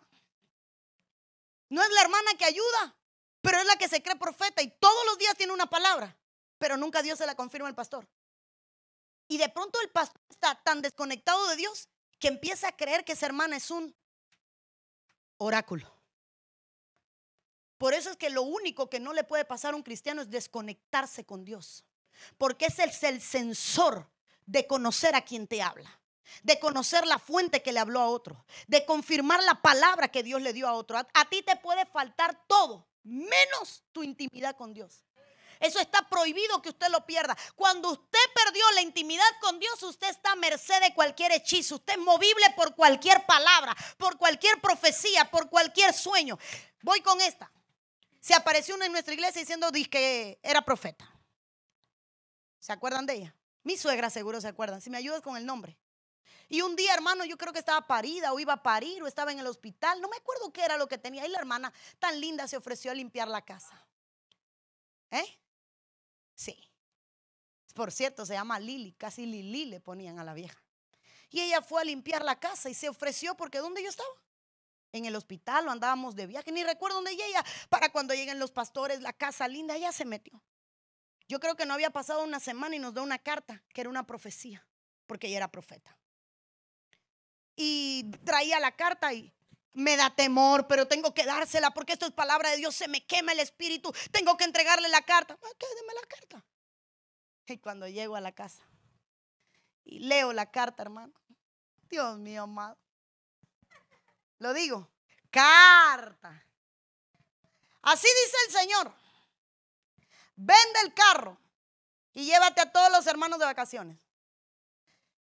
No es la hermana que ayuda, pero es la que se cree profeta y todos los días tiene una palabra, pero nunca Dios se la confirma al pastor. Y de pronto el pastor está tan desconectado de Dios que empieza a creer que esa hermana es un oráculo. Por eso es que lo único que no le puede pasar a un cristiano es desconectarse con Dios. Porque ese es el sensor de conocer a quien te habla de conocer la fuente que le habló a otro, de confirmar la palabra que Dios le dio a otro. A, ti te puede faltar todo, menos tu intimidad con Dios. Eso está prohibido que usted lo pierda. Cuando usted perdió la intimidad con Dios, usted está a merced de cualquier hechizo. Usted es movible por cualquier palabra, por cualquier profecía, por cualquier sueño. Voy con esta. Se apareció una en nuestra iglesia diciendo que era profeta. ¿Se acuerdan de ella? Mi suegra seguro se acuerdan. Si me ayudas con el nombre. Y un día, hermano, yo creo que estaba parida o iba a parir o estaba en el hospital. No me acuerdo qué era lo que tenía. Y la hermana tan linda se ofreció a limpiar la casa. ¿Eh? Sí. Por cierto, se llama Lili. Casi Lili le ponían a la vieja. Y ella fue a limpiar la casa y se ofreció porque ¿dónde yo estaba? En el hospital o andábamos de viaje. Ni recuerdo dónde ella. Para cuando lleguen los pastores, la casa linda, ella se metió. Yo creo que no había pasado una semana y nos dio una carta que era una profecía, porque ella era profeta y traía la carta y me da temor, pero tengo que dársela porque esto es palabra de Dios, se me quema el espíritu, tengo que entregarle la carta. Ok, deme la carta. Y cuando llego a la casa y leo la carta, hermano, Dios mío amado, lo digo, carta. Así dice el Señor, vende el carro y llévate a todos los hermanos de vacaciones.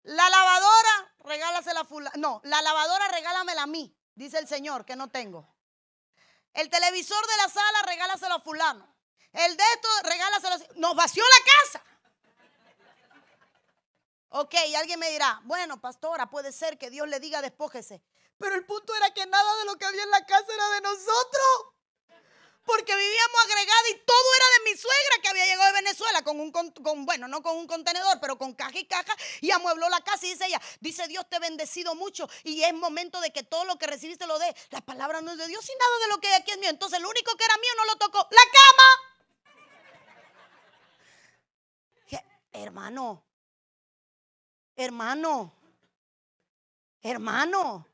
La lavadora, regálasela a fulano. No, la lavadora regálamela a mí, dice el Señor, que no tengo. El televisor de la sala, regálaselo a fulano. El de esto, regálaselo a... Nos vació la casa. Ok, alguien me dirá, bueno, pastora, puede ser que Dios le diga despójese. Pero el punto era que nada de lo que había en la casa era de nosotros porque vivíamos agregada y todo era de mi suegra que había llegado de Venezuela con un, con, bueno, no con un contenedor, pero con caja y caja y amuebló la casa y dice ella, dice Dios te ha bendecido mucho y es momento de que todo lo que recibiste lo dé. La palabra no es de Dios y nada de lo que hay aquí es mío. Entonces lo único que era mío no lo tocó. La cama. Hermano, hermano, hermano.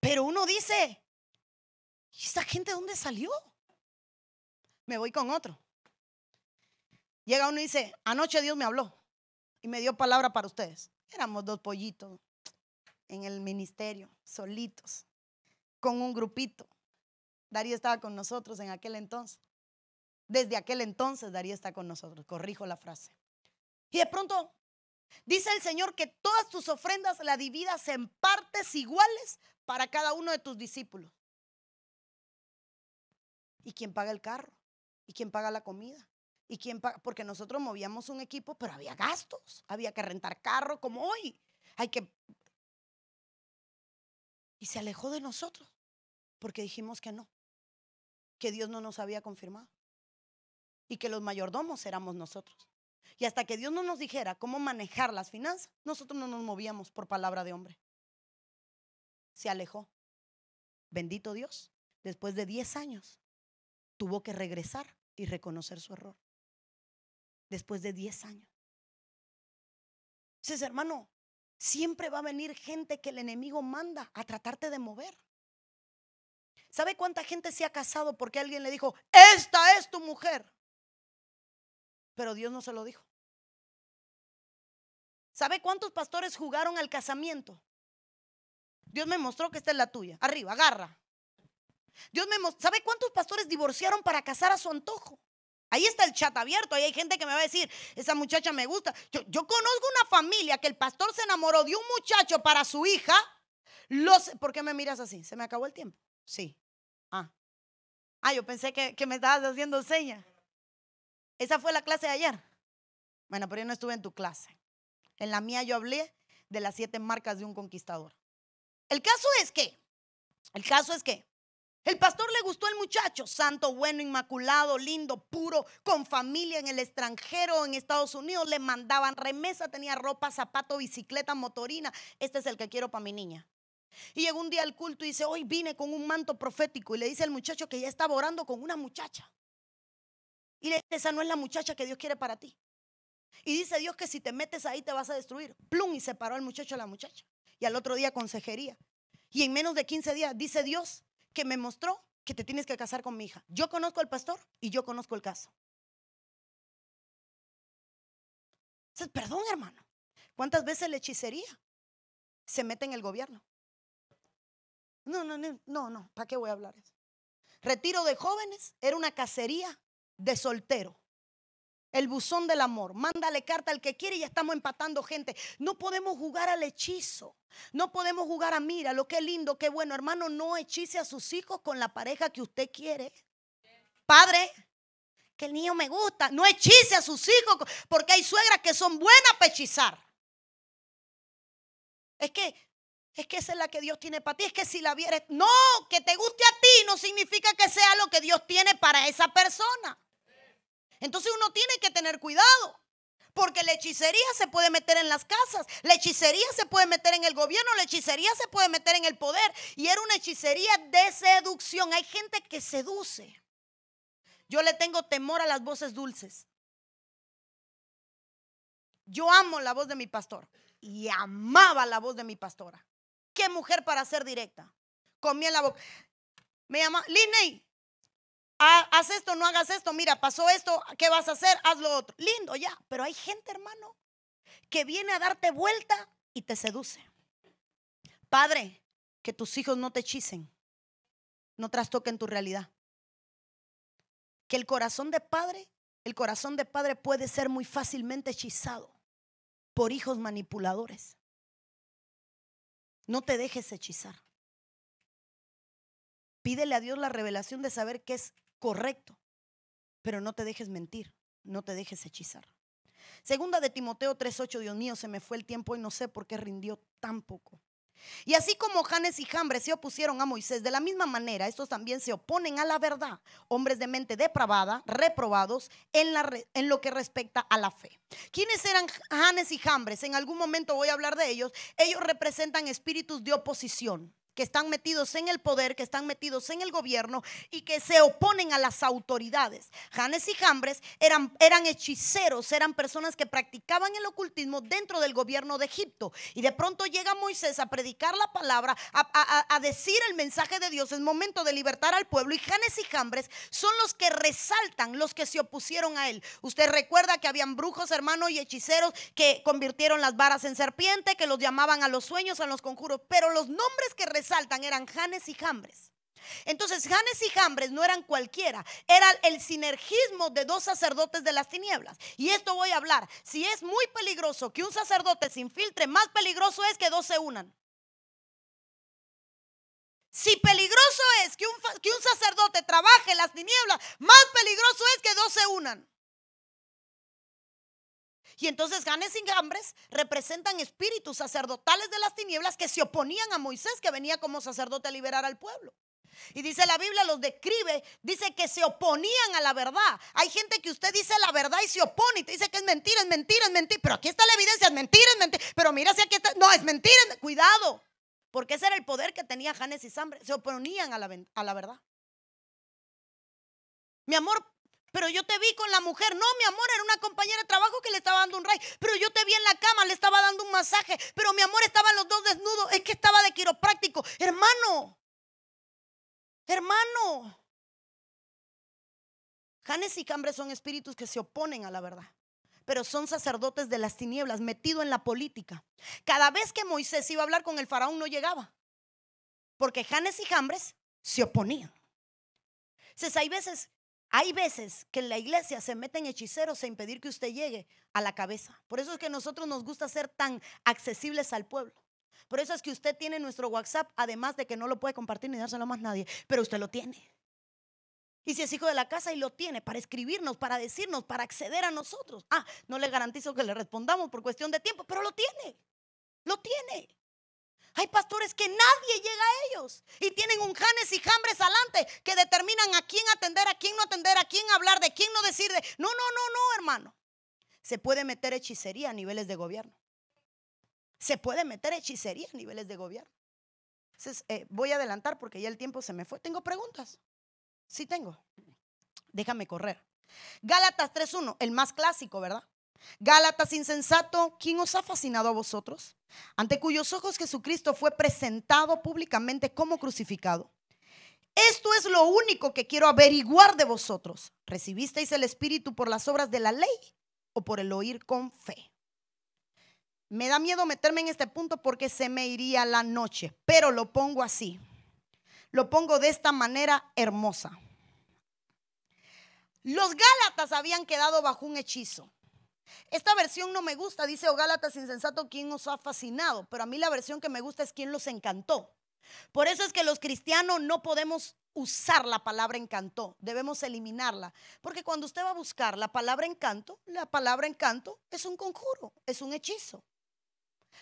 Pero uno dice, ¿y esta gente dónde salió? Me voy con otro. Llega uno y dice, anoche Dios me habló y me dio palabra para ustedes. Éramos dos pollitos en el ministerio, solitos, con un grupito. Darío estaba con nosotros en aquel entonces. Desde aquel entonces Darío está con nosotros, corrijo la frase. Y de pronto dice el Señor que todas tus ofrendas la dividas en partes iguales para cada uno de tus discípulos. ¿Y quién paga el carro? ¿Y quién paga la comida? ¿Y quién paga? Porque nosotros movíamos un equipo, pero había gastos. Había que rentar carro como hoy. Hay que... Y se alejó de nosotros porque dijimos que no, que Dios no nos había confirmado y que los mayordomos éramos nosotros. Y hasta que Dios no nos dijera cómo manejar las finanzas, nosotros no nos movíamos por palabra de hombre se alejó. Bendito Dios, después de 10 años, tuvo que regresar y reconocer su error. Después de 10 años. Entonces, hermano, siempre va a venir gente que el enemigo manda a tratarte de mover. ¿Sabe cuánta gente se ha casado porque alguien le dijo, esta es tu mujer? Pero Dios no se lo dijo. ¿Sabe cuántos pastores jugaron al casamiento? Dios me mostró que esta es la tuya. Arriba, agarra. Dios me mostró. ¿Sabe cuántos pastores divorciaron para casar a su antojo? Ahí está el chat abierto. Ahí hay gente que me va a decir, esa muchacha me gusta. Yo, conozco una familia que el pastor se enamoró de un muchacho para su hija. ¿Por qué me miras así? ¿Se me acabó el tiempo? Sí. Ah. Ah, yo pensé que, que me estabas haciendo señas. Esa fue la clase de ayer. Bueno, pero yo no estuve en tu clase. En la mía yo hablé de las siete marcas de un conquistador. El caso es que, el caso es que, el pastor le gustó el muchacho, santo, bueno, inmaculado, lindo, puro, con familia en el extranjero, en Estados Unidos, le mandaban remesa, tenía ropa, zapato, bicicleta, motorina. Este es el que quiero para mi niña. Y llegó un día al culto y dice, hoy vine con un manto profético y le dice al muchacho que ya estaba orando con una muchacha. Y le dice, esa no es la muchacha que Dios quiere para ti. Y dice Dios que si te metes ahí te vas a destruir. Plum, y separó al muchacho a la muchacha. Y al otro día consejería. Y en menos de 15 días dice Dios que me mostró que te tienes que casar con mi hija. Yo conozco al pastor y yo conozco el caso. perdón, hermano. ¿Cuántas veces la hechicería se mete en el gobierno? No, no, no, no, no. ¿Para qué voy a hablar eso? Retiro de jóvenes era una cacería de soltero el buzón del amor. Mándale carta al que quiere y ya estamos empatando gente. No podemos jugar al hechizo. No podemos jugar a mira, lo que lindo, qué bueno. Hermano, no hechice a sus hijos con la pareja que usted quiere. Padre, que el niño me gusta. No hechice a sus hijos porque hay suegras que son buenas para hechizar. Es que, es que esa es la que Dios tiene para ti. Es que si la vieres, no, que te guste a ti no significa que sea lo que Dios tiene para esa persona. Entonces uno tiene que tener cuidado. Porque la hechicería se puede meter en las casas, la hechicería se puede meter en el gobierno, la hechicería se puede meter en el poder. Y era una hechicería de seducción. Hay gente que seduce. Yo le tengo temor a las voces dulces. Yo amo la voz de mi pastor y amaba la voz de mi pastora. Qué mujer para ser directa. Comía en la boca. Me llama, Liney, haz esto, no hagas esto, mira, pasó esto, ¿qué vas a hacer? Haz lo otro. Lindo ya, pero hay gente, hermano, que viene a darte vuelta y te seduce. Padre, que tus hijos no te hechicen, no trastoquen tu realidad. Que el corazón de padre, el corazón de padre puede ser muy fácilmente hechizado por hijos manipuladores. No te dejes hechizar. Pídele a Dios la revelación de saber qué es correcto, pero no te dejes mentir, no te dejes hechizar. Segunda de Timoteo 3:8, Dios mío, se me fue el tiempo y no sé por qué rindió tan poco. Y así como Janes y Jambres se opusieron a Moisés, de la misma manera estos también se oponen a la verdad, hombres de mente depravada, reprobados en, la, en lo que respecta a la fe. ¿Quiénes eran Janes y Jambres? En algún momento voy a hablar de ellos. Ellos representan espíritus de oposición que están metidos en el poder, que están metidos en el gobierno y que se oponen a las autoridades. Janes y Jambres eran, eran hechiceros, eran personas que practicaban el ocultismo dentro del gobierno de Egipto. Y de pronto llega Moisés a predicar la palabra, a, decir el mensaje de Dios. Es momento de libertar al pueblo. Y Janes y Jambres son los que resaltan, los que se opusieron a él. Usted recuerda que habían brujos, hermanos, y hechiceros que convirtieron las varas en serpiente, que los llamaban a los sueños, a los conjuros. Pero los nombres que resaltan saltan eran Janes y Jambres. Entonces, Janes y Jambres no eran cualquiera, era el sinergismo de dos sacerdotes de las tinieblas. Y esto voy a hablar. Si es muy peligroso que un sacerdote se infiltre, más peligroso es que dos se unan. Si peligroso es que un, que un sacerdote trabaje en las tinieblas, más peligroso es que dos se unan. Y entonces Janes y Gambres representan espíritus sacerdotales de las tinieblas que se oponían a Moisés, que venía como sacerdote a liberar al pueblo. Y dice la Biblia, los describe, dice que se oponían a la verdad. Hay gente que usted dice la verdad y se opone y te dice que es mentira, es mentira, es mentira. Pero aquí está la evidencia, es mentira, es mentira. Pero mira si aquí está, no, es mentira, cuidado. Porque ese era el poder que tenía Janes y Gambres Se oponían a la, a la verdad. Mi amor, pero yo te vi con la mujer. No, mi amor, era una compañera de trabajo que le estaba dando un ray. Pero yo te vi en la cama, le estaba dando un masaje. Pero mi amor, estaban los dos desnudos. Es que estaba de quiropráctico. Hermano, hermano. Janes y Cambre son espíritus que se oponen a la verdad pero son sacerdotes de las tinieblas, metido en la política. Cada vez que Moisés iba a hablar con el faraón no llegaba, porque Janes y Jambres se oponían. Entonces hay veces Hay veces que en la iglesia se meten hechiceros a impedir que usted llegue a la cabeza. Por eso es que nosotros nos gusta ser tan accesibles al pueblo. Por eso es que usted tiene nuestro WhatsApp, además de que no lo puede compartir ni dárselo a más nadie, pero usted lo tiene. Y si es hijo de la casa y lo tiene para escribirnos, para decirnos, para acceder a nosotros. Ah, no le garantizo que le respondamos por cuestión de tiempo, pero lo tiene. Lo tiene. Hay pastores que nadie llega a ellos y tienen un janes y jambres adelante que determinan a quién atender, a quién no atender, a quién hablar, de quién no decir. De... No, no, no, no, hermano. Se puede meter hechicería a niveles de gobierno. Se puede meter hechicería a niveles de gobierno. Entonces, eh, voy a adelantar porque ya el tiempo se me fue. Tengo preguntas. Sí tengo. Déjame correr. Gálatas 3.1, el más clásico, ¿verdad? Gálatas insensato, ¿quién os ha fascinado a vosotros? Ante cuyos ojos Jesucristo fue presentado públicamente como crucificado. Esto es lo único que quiero averiguar de vosotros. ¿Recibisteis el Espíritu por las obras de la ley o por el oír con fe? Me da miedo meterme en este punto porque se me iría la noche, pero lo pongo así lo pongo de esta manera hermosa. Los Gálatas habían quedado bajo un hechizo. Esta versión no me gusta, dice, oh Gálatas insensato, ¿quién os ha fascinado? Pero a mí la versión que me gusta es quien los encantó. Por eso es que los cristianos no podemos usar la palabra encantó, debemos eliminarla. Porque cuando usted va a buscar la palabra encanto, la palabra encanto es un conjuro, es un hechizo.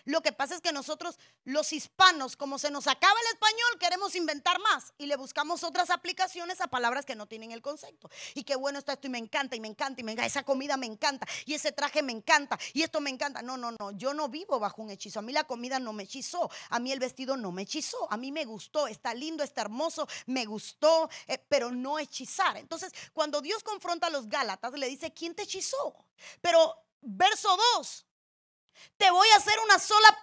Lo que pasa es que nosotros, los hispanos, como se nos acaba el español, queremos inventar más y le buscamos otras aplicaciones a palabras que no tienen el concepto. Y qué bueno está esto y me encanta y me encanta y me encanta, esa comida me encanta y ese traje me encanta y esto me encanta. No, no, no, yo no vivo bajo un hechizo. A mí la comida no me hechizó, a mí el vestido no me hechizó, a mí me gustó, está lindo, está hermoso, me gustó, eh, pero no hechizar. Entonces, cuando Dios confronta a los Gálatas, le dice, ¿quién te hechizó? Pero verso 2, te voy a hacer una sola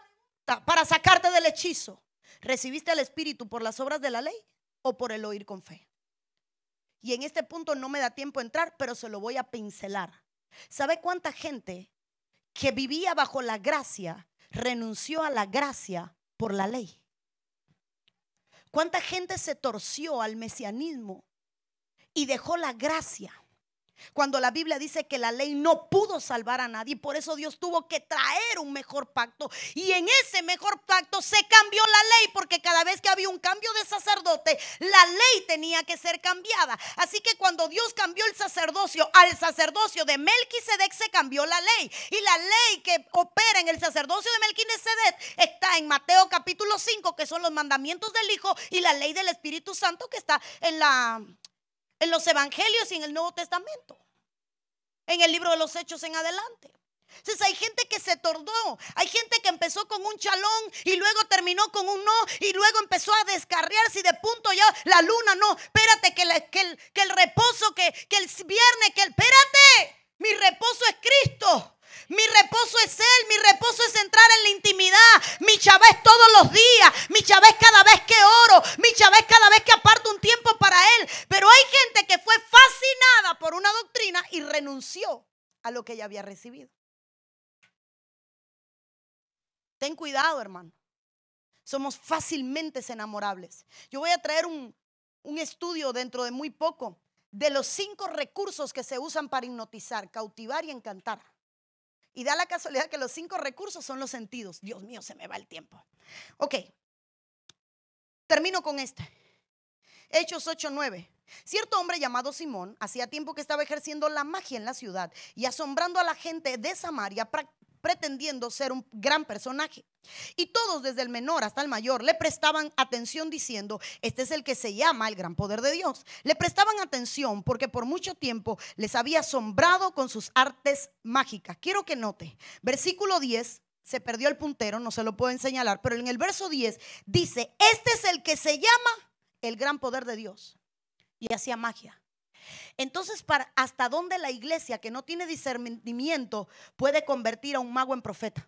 para sacarte del hechizo. ¿Recibiste el Espíritu por las obras de la ley o por el oír con fe? Y en este punto no me da tiempo a entrar, pero se lo voy a pincelar. ¿Sabe cuánta gente que vivía bajo la gracia renunció a la gracia por la ley? ¿Cuánta gente se torció al mesianismo y dejó la gracia? Cuando la Biblia dice que la ley no pudo salvar a nadie, por eso Dios tuvo que traer un mejor pacto. Y en ese mejor pacto se cambió la ley, porque cada vez que había un cambio de sacerdote, la ley tenía que ser cambiada. Así que cuando Dios cambió el sacerdocio al sacerdocio de Melquisedec, se cambió la ley. Y la ley que opera en el sacerdocio de Melquisedec está en Mateo capítulo 5, que son los mandamientos del Hijo, y la ley del Espíritu Santo que está en la en los evangelios y en el Nuevo Testamento. En el libro de los Hechos en adelante. Entonces hay gente que se tordó, hay gente que empezó con un chalón y luego terminó con un no y luego empezó a descarriarse y de punto ya la luna no, espérate que, el, que el, reposo, que, que el viernes, que el, espérate, mi reposo es Cristo. Mi reposo es Él, mi reposo es entrar en la intimidad. Mi chava es todos los días, mi chava es cada vez que oro, mi chava es cada vez que aparto un tiempo para Él. Pero hay gente que fue fascinada por una doctrina y renunció a lo que ella había recibido. Ten cuidado, hermano. Somos fácilmente enamorables. Yo voy a traer un, un estudio dentro de muy poco de los cinco recursos que se usan para hipnotizar, cautivar y encantar. Y da la casualidad que los cinco recursos son los sentidos. Dios mío, se me va el tiempo. Ok, termino con este. Hechos 8:9. Cierto hombre llamado Simón hacía tiempo que estaba ejerciendo la magia en la ciudad y asombrando a la gente de Samaria pretendiendo ser un gran personaje. Y todos, desde el menor hasta el mayor, le prestaban atención diciendo, este es el que se llama el gran poder de Dios. Le prestaban atención porque por mucho tiempo les había asombrado con sus artes mágicas. Quiero que note, versículo 10, se perdió el puntero, no se lo puedo señalar, pero en el verso 10 dice, este es el que se llama el gran poder de Dios. Y hacía magia. Entonces, ¿hasta dónde la iglesia que no tiene discernimiento puede convertir a un mago en profeta?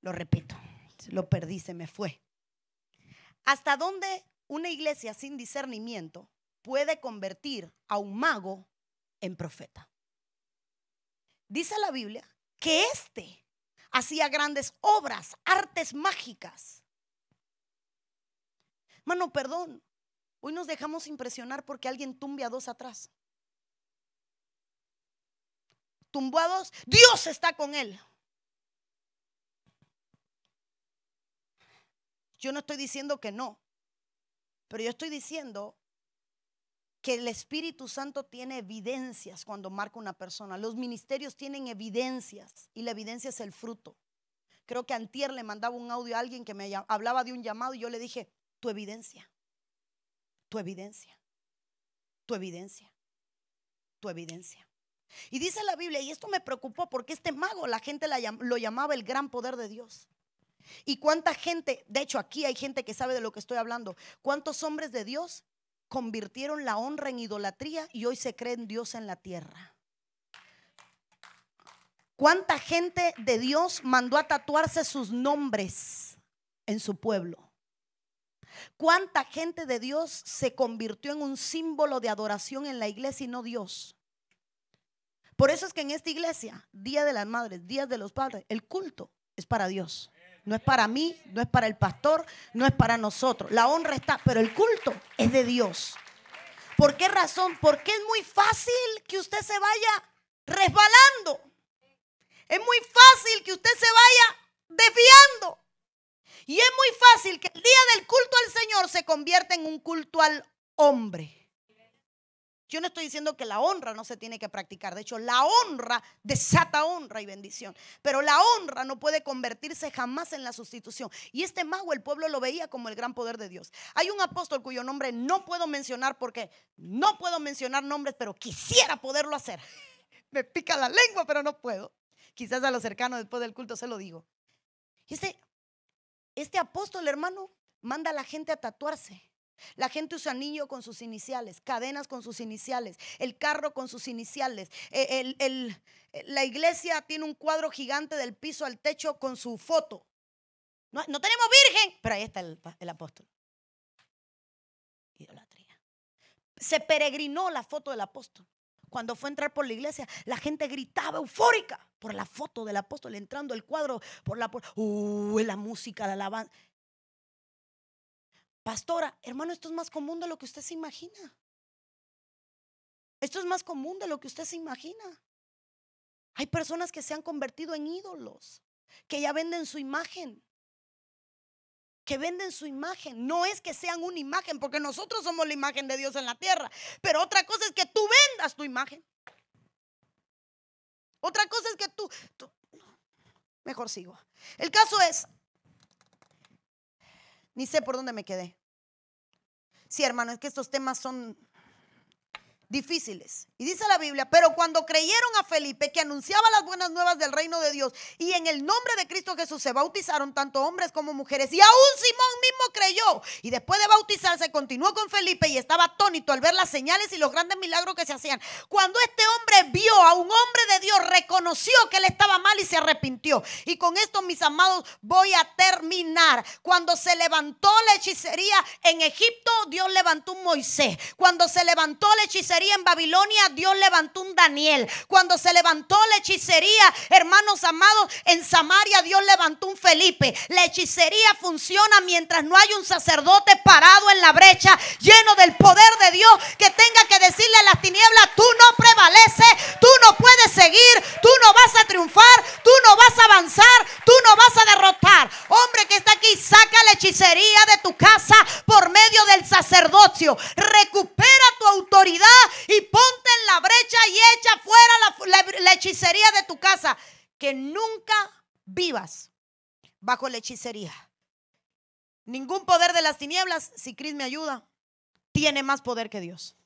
Lo repito, lo perdí, se me fue. ¿Hasta dónde una iglesia sin discernimiento puede convertir a un mago en profeta? Dice la Biblia que éste hacía grandes obras, artes mágicas. Mano, perdón, Hoy nos dejamos impresionar porque alguien tumbe a dos atrás. Tumbó a dos, Dios está con él. Yo no estoy diciendo que no, pero yo estoy diciendo que el Espíritu Santo tiene evidencias cuando marca una persona. Los ministerios tienen evidencias y la evidencia es el fruto. Creo que antier le mandaba un audio a alguien que me hablaba de un llamado y yo le dije, tu evidencia, tu evidencia, tu evidencia, tu evidencia. Y dice la Biblia, y esto me preocupó porque este mago la gente lo llamaba el gran poder de Dios. Y cuánta gente, de hecho aquí hay gente que sabe de lo que estoy hablando, cuántos hombres de Dios convirtieron la honra en idolatría y hoy se creen Dios en la tierra. ¿Cuánta gente de Dios mandó a tatuarse sus nombres en su pueblo? ¿Cuánta gente de Dios se convirtió en un símbolo de adoración en la iglesia y no Dios? Por eso es que en esta iglesia, Día de las Madres, Día de los Padres, el culto es para Dios. No es para mí, no es para el pastor, no es para nosotros. La honra está, pero el culto es de Dios. ¿Por qué razón? Porque es muy fácil que usted se vaya resbalando. Es muy fácil que usted se vaya desviando. Y es muy fácil que el día del culto al Señor se convierta en un culto al hombre. Yo no estoy diciendo que la honra no se tiene que practicar. De hecho, la honra desata honra y bendición. Pero la honra no puede convertirse jamás en la sustitución. Y este mago, el pueblo lo veía como el gran poder de Dios. Hay un apóstol cuyo nombre no puedo mencionar porque no puedo mencionar nombres, pero quisiera poderlo hacer. Me pica la lengua, pero no puedo. Quizás a los cercanos después del culto se lo digo. Y este, este apóstol, hermano, manda a la gente a tatuarse la gente usa anillo con sus iniciales, cadenas con sus iniciales, el carro con sus iniciales. E, la iglesia tiene un cuadro gigante del piso al techo con su foto. No, tenemos virgen, pero ahí está el apóstol. Idolatría. Se peregrinó la foto del apóstol. Cuando fue a entrar por la iglesia, la gente gritaba eufórica por la foto del apóstol entrando el cuadro por la uh, la música, la alabanza. Pastora, hermano, esto es más común de lo que usted se imagina. Esto es más común de lo que usted se imagina. Hay personas que se han convertido en ídolos, que ya venden su imagen. Que venden su imagen. No es que sean una imagen, porque nosotros somos la imagen de Dios en la tierra. Pero otra cosa es que tú vendas tu imagen. Otra cosa es que tú, tú mejor sigo. El caso es, ni sé por dónde me quedé. Sí, hermano, es que estos temas son difíciles. Dice la Biblia, pero cuando creyeron a Felipe que anunciaba las buenas nuevas del reino de Dios y en el nombre de Cristo Jesús se bautizaron tanto hombres como mujeres y aún Simón mismo creyó y después de bautizarse continuó con Felipe y estaba atónito al ver las señales y los grandes milagros que se hacían. Cuando este hombre vio a un hombre de Dios, reconoció que él estaba mal y se arrepintió. Y con esto, mis amados, voy a terminar. Cuando se levantó la hechicería en Egipto, Dios levantó un Moisés. Cuando se levantó la hechicería en Babilonia, Dios levantó un Daniel. Cuando se levantó la hechicería, hermanos amados, en Samaria Dios levantó un Felipe. La hechicería funciona mientras no hay un sacerdote parado en la brecha, lleno del poder de Dios, que tenga que decirle a las tinieblas, tú no prevaleces, tú no puedes seguir, tú no vas a triunfar, tú no vas a avanzar, tú no vas a derrotar. Hombre que está aquí, saca la hechicería de tu casa por medio del sacerdocio. Recupera tu autoridad y ponte en la brecha y echa fuera la, hechicería de tu casa. Que nunca vivas bajo la hechicería. Ningún poder de las tinieblas, si Cris me ayuda, tiene más poder que Dios.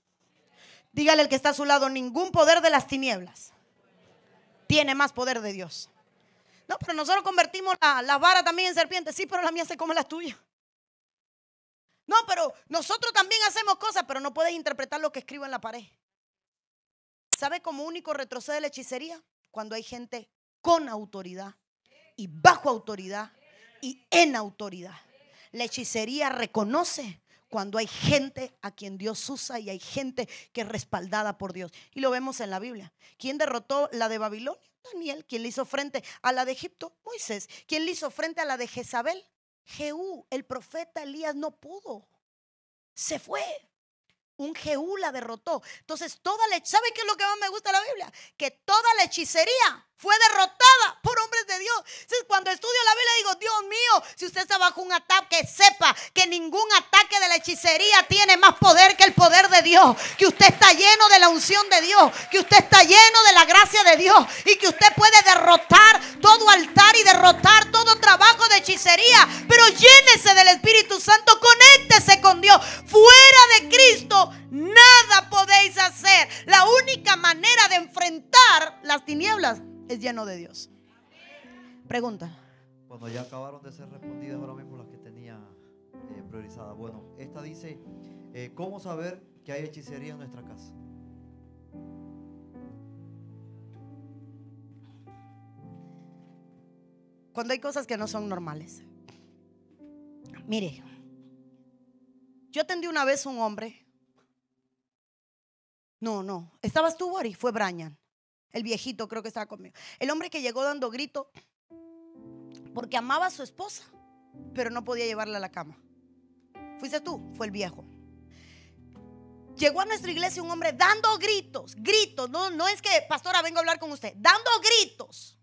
Dígale al que está a su lado, ningún poder de las tinieblas tiene más poder de Dios. No, pero nosotros convertimos la, la vara también en serpiente. Sí, pero la mía se come la tuya. No, pero nosotros también hacemos cosas, pero no puedes interpretar lo que escribo en la pared. ¿Sabe cómo único retrocede la hechicería? Cuando hay gente con autoridad y bajo autoridad y en autoridad. La hechicería reconoce cuando hay gente a quien Dios usa y hay gente que es respaldada por Dios. Y lo vemos en la Biblia. ¿Quién derrotó la de Babilonia? Daniel. ¿Quién le hizo frente a la de Egipto? Moisés. ¿Quién le hizo frente a la de Jezabel? Jehú, el profeta Elías no pudo. Se fue. Un Jehú la derrotó. Entonces, toda la, ¿sabe qué es lo que más me gusta de la Biblia? Que toda la hechicería fue derrotada por hombres de Dios. Cuando estudio la Biblia digo, Dios mío, si usted está bajo un ataque, sepa que ningún ataque de la hechicería tiene más poder que el poder de Dios. Que usted está lleno de la unción de Dios, que usted está lleno de la gracia de Dios y que usted puede derrotar todo altar y derrotar todo trabajo de hechicería. Pero llénese del Espíritu Santo, conéctese con Dios. Fuera de Cristo, nada podéis hacer. La única manera de enfrentar las tinieblas es lleno de Dios. Pregunta. Bueno, ya acabaron de ser respondidas ahora mismo las que tenía eh, priorizadas. Bueno, esta dice, eh, ¿cómo saber que hay hechicería en nuestra casa? Cuando hay cosas que no son normales. Mire, yo atendí una vez un hombre. No, no. ¿Estabas tú, Boris? Fue Brian. El viejito creo que estaba conmigo. El hombre que llegó dando grito porque amaba a su esposa, pero no podía llevarla a la cama. ¿Fuiste tú? Fue el viejo. Llegó a nuestra iglesia un hombre dando gritos, gritos. No, no es que, pastora, vengo a hablar con usted. Dando gritos.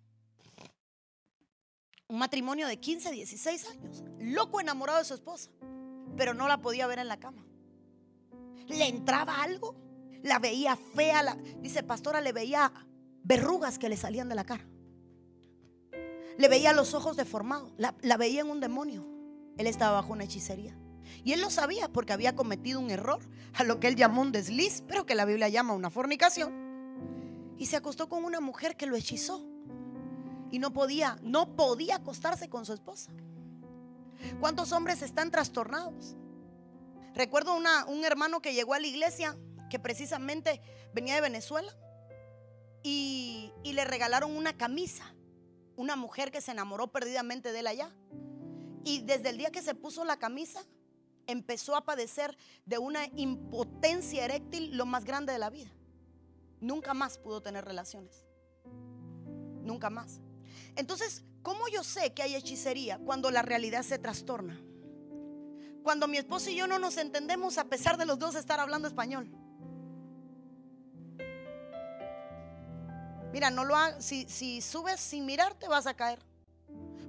Un matrimonio de 15, 16 años. Loco enamorado de su esposa. Pero no la podía ver en la cama. Le entraba algo. La veía fea. La, dice, pastora, le veía verrugas que le salían de la cara. Le veía los ojos deformados, la, veía en un demonio. Él estaba bajo una hechicería. Y él lo sabía porque había cometido un error, a lo que él llamó un desliz, pero que la Biblia llama una fornicación. Y se acostó con una mujer que lo hechizó. Y no podía, no podía acostarse con su esposa. ¿Cuántos hombres están trastornados? Recuerdo un hermano que llegó a la iglesia que precisamente venía de Venezuela le regalaron una camisa. Una mujer que se enamoró perdidamente de él allá. Y desde el día que se puso la camisa, empezó a padecer de una impotencia eréctil lo más grande de la vida. Nunca más pudo tener relaciones. Nunca más. Entonces, ¿cómo yo sé que hay hechicería cuando la realidad se trastorna? Cuando mi esposo y yo no nos entendemos a pesar de los dos estar hablando español. Mira, no lo hagas. Si, subes sin mirarte, vas a caer.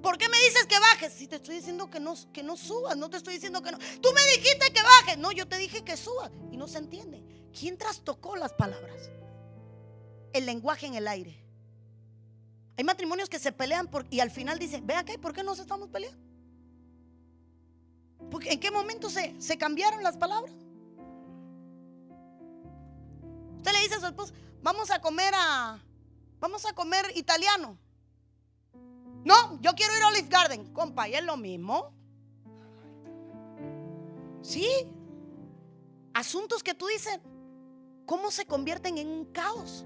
¿Por qué me dices que bajes? Si te estoy diciendo que no, que no subas, no te estoy diciendo que no. Tú me dijiste que bajes. No, yo te dije que subas. Y no se entiende. ¿Quién trastocó las palabras? El lenguaje en el aire. Hay matrimonios que se pelean y al final dicen, ve acá, ¿por qué nos estamos peleando? Porque ¿En qué momento se, se cambiaron las palabras? Usted le dice a su esposo, vamos a comer a, Vamos a comer italiano. No, yo quiero ir a Olive Garden. Compa, y es lo mismo. Sí. Asuntos que tú dices, ¿cómo se convierten en un caos?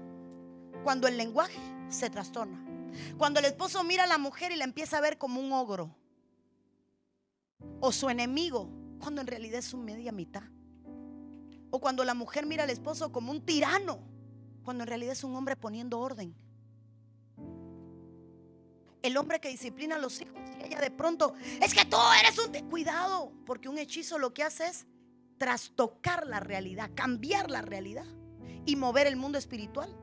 Cuando el lenguaje se trastorna. Cuando el esposo mira a la mujer y la empieza a ver como un ogro. O su enemigo, cuando en realidad es su media mitad. O cuando la mujer mira al esposo como un tirano cuando en realidad es un hombre poniendo orden. El hombre que disciplina a los hijos y ella de pronto, es que tú eres un... Cuidado, porque un hechizo lo que hace es trastocar la realidad, cambiar la realidad y mover el mundo espiritual.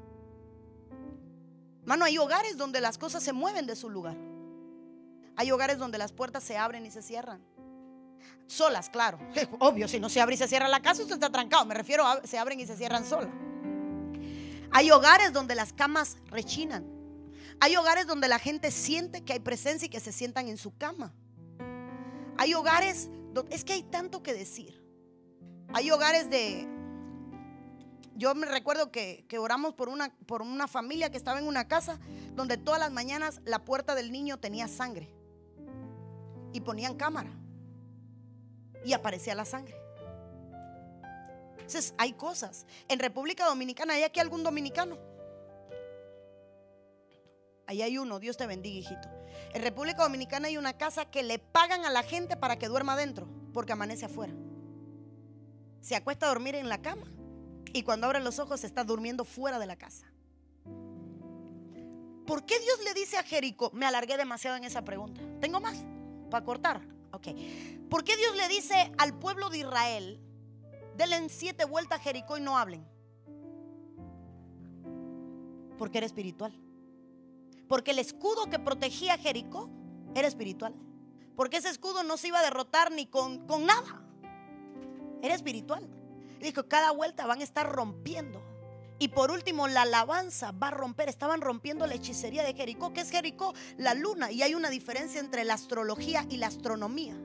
Mano, hay hogares donde las cosas se mueven de su lugar. Hay hogares donde las puertas se abren y se cierran. Solas, claro. Obvio, si no se abre y se cierra la casa, usted está trancado. Me refiero a se abren y se cierran solas. Hay hogares donde las camas rechinan. Hay hogares donde la gente siente que hay presencia y que se sientan en su cama. Hay hogares, donde, es que hay tanto que decir. Hay hogares de... Yo me recuerdo que, oramos por una, por una familia que estaba en una casa donde todas las mañanas la puerta del niño tenía sangre. Y ponían cámara. Y aparecía la sangre. Entonces, hay cosas. En República Dominicana, ¿hay aquí algún dominicano? Ahí hay uno, Dios te bendiga, hijito. En República Dominicana hay una casa que le pagan a la gente para que duerma adentro, porque amanece afuera. Se acuesta a dormir en la cama y cuando abre los ojos está durmiendo fuera de la casa. ¿Por qué Dios le dice a Jericó? Me alargué demasiado en esa pregunta. ¿Tengo más? Para cortar. Ok. ¿Por qué Dios le dice al pueblo de Israel denle siete vueltas a Jericó y no hablen. Porque era espiritual. Porque el escudo que protegía a Jericó era espiritual. Porque ese escudo no se iba a derrotar ni con, con nada. Era espiritual. Dijo, cada vuelta van a estar rompiendo. Y por último, la alabanza va a romper. Estaban rompiendo la hechicería de Jericó. ¿Qué es Jericó? La luna. Y hay una diferencia entre la astrología y la astronomía.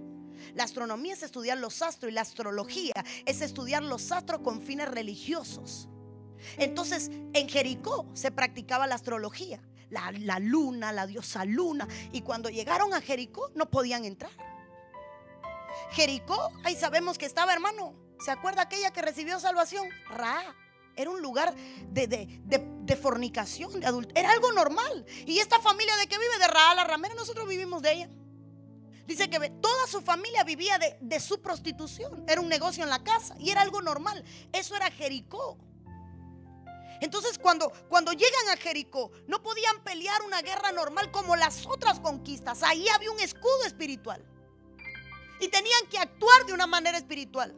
La astronomía es estudiar los astros y la astrología es estudiar los astros con fines religiosos. Entonces, en Jericó se practicaba la astrología, la, la luna, la diosa luna. Y cuando llegaron a Jericó no podían entrar. Jericó, ahí sabemos que estaba, hermano. ¿Se acuerda aquella que recibió salvación? Ra. Era un lugar de, de, de, fornicación, de. Era algo normal. Y esta familia de que vive de Ra, la ramera, nosotros vivimos de ella. Dice que toda su familia vivía de, de su prostitución. Era un negocio en la casa y era algo normal. Eso era Jericó. Entonces cuando, cuando llegan a Jericó no podían pelear una guerra normal como las otras conquistas. Ahí había un escudo espiritual. Y tenían que actuar de una manera espiritual.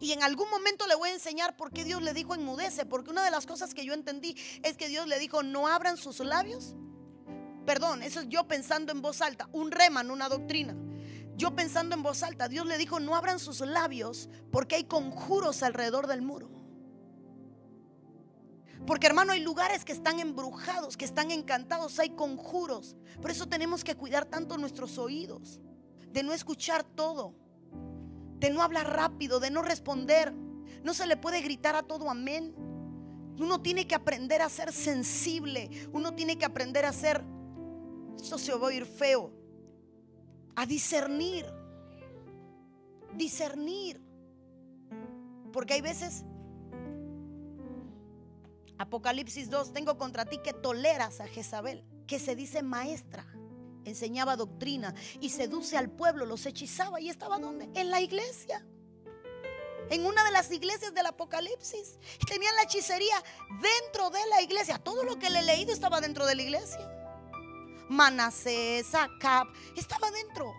Y en algún momento le voy a enseñar por qué Dios le dijo enmudece. Porque una de las cosas que yo entendí es que Dios le dijo no abran sus labios. Perdón, eso es yo pensando en voz alta. Un reman, una doctrina. Yo pensando en voz alta, Dios le dijo no abran sus labios porque hay conjuros alrededor del muro. Porque hermano, hay lugares que están embrujados, que están encantados, hay conjuros. Por eso tenemos que cuidar tanto nuestros oídos, de no escuchar todo de no hablar rápido, de no responder. No se le puede gritar a todo amén. Uno tiene que aprender a ser sensible. Uno tiene que aprender a ser, esto se va a oír feo, a discernir. Discernir. Porque hay veces, Apocalipsis 2, tengo contra ti que toleras a Jezabel, que se dice maestra enseñaba doctrina y seduce al pueblo, los hechizaba. ¿Y estaba donde? En la iglesia. En una de las iglesias del Apocalipsis. Tenían la hechicería dentro de la iglesia. Todo lo que le he leído estaba dentro de la iglesia. Manasés, Acab, estaba dentro.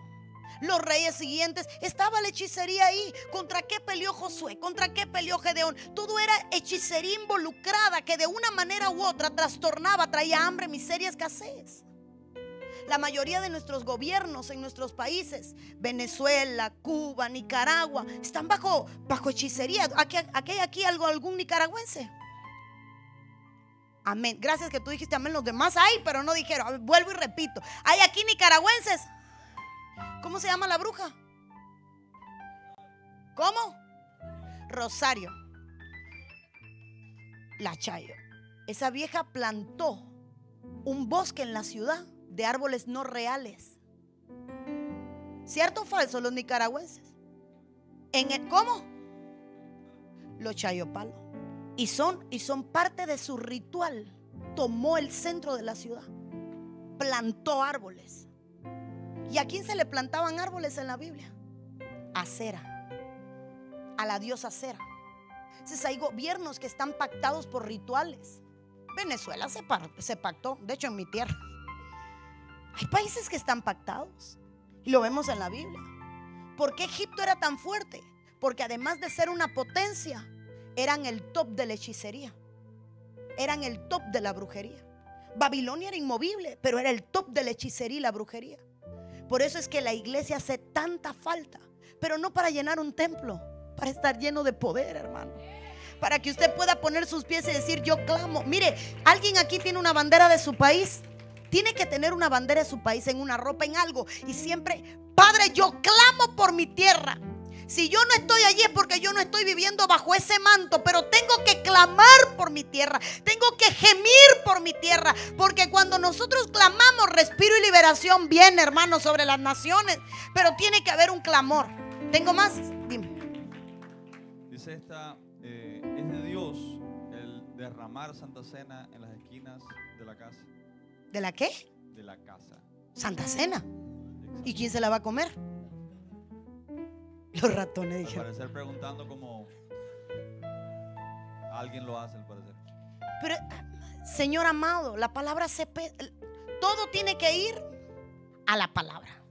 Los reyes siguientes, estaba la hechicería ahí. ¿Contra qué peleó Josué? ¿Contra qué peleó Gedeón? Todo era hechicería involucrada que de una manera u otra trastornaba, traía hambre, miseria, escasez. La mayoría de nuestros gobiernos en nuestros países, Venezuela, Cuba, Nicaragua, están bajo, bajo hechicería. ¿Aquí, hay aquí algo, algún nicaragüense? Amén. Gracias que tú dijiste amén. Los demás hay, pero no dijeron. Vuelvo y repito. Hay aquí nicaragüenses. ¿Cómo se llama la bruja? ¿Cómo? Rosario. La Chayo. Esa vieja plantó un bosque en la ciudad de árboles no reales. ¿Cierto o falso los nicaragüenses? ¿En el, ¿Cómo? Los chayopalo. Y son, y son parte de su ritual. Tomó el centro de la ciudad. Plantó árboles. ¿Y a quién se le plantaban árboles en la Biblia? A Cera. A la diosa Cera. Entonces hay gobiernos que están pactados por rituales. Venezuela se, se pactó, de hecho en mi tierra. Hay países que están pactados. Y lo vemos en la Biblia. ¿Por qué Egipto era tan fuerte? Porque además de ser una potencia, eran el top de la hechicería. Eran el top de la brujería. Babilonia era inmovible, pero era el top de la hechicería y la brujería. Por eso es que la iglesia hace tanta falta, pero no para llenar un templo, para estar lleno de poder, hermano. Para que usted pueda poner sus pies y decir, yo clamo. Mire, alguien aquí tiene una bandera de su país. Tiene que tener una bandera de su país, en una ropa, en algo. Y siempre, Padre, yo clamo por mi tierra. Si yo no estoy allí es porque yo no estoy viviendo bajo ese manto, pero tengo que clamar por mi tierra, tengo que gemir por mi tierra, porque cuando nosotros clamamos, respiro y liberación viene, hermano, sobre las naciones, pero tiene que haber un clamor. ¿Tengo más? Dime. Dice esta, eh, es de Dios el derramar Santa Cena en las esquinas de la casa. ¿De la qué? De la casa. Santa Cena. ¿Y quién se la va a comer? Los ratones dijeron. Al parecer preguntando como alguien lo hace, al parecer. Pero, Señor amado, la palabra se... Todo tiene que ir a la palabra.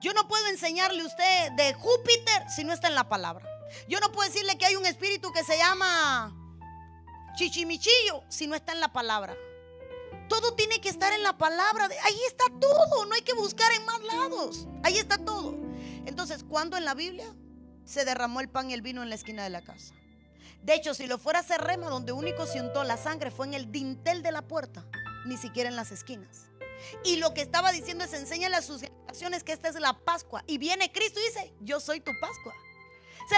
Yo no puedo enseñarle a usted de Júpiter si no está en la palabra. Yo no puedo decirle que hay un espíritu que se llama chichimichillo si no está en la palabra. Todo tiene que estar en la palabra. Ahí está todo. No hay que buscar en más lados. Ahí está todo. Entonces, ¿cuándo en la Biblia se derramó el pan y el vino en la esquina de la casa? De hecho, si lo fuera a hacer rema, donde único se la sangre fue en el dintel de la puerta, ni siquiera en las esquinas. Y lo que estaba diciendo es enséñale a sus generaciones que esta es la Pascua. Y viene Cristo y dice, yo soy tu Pascua.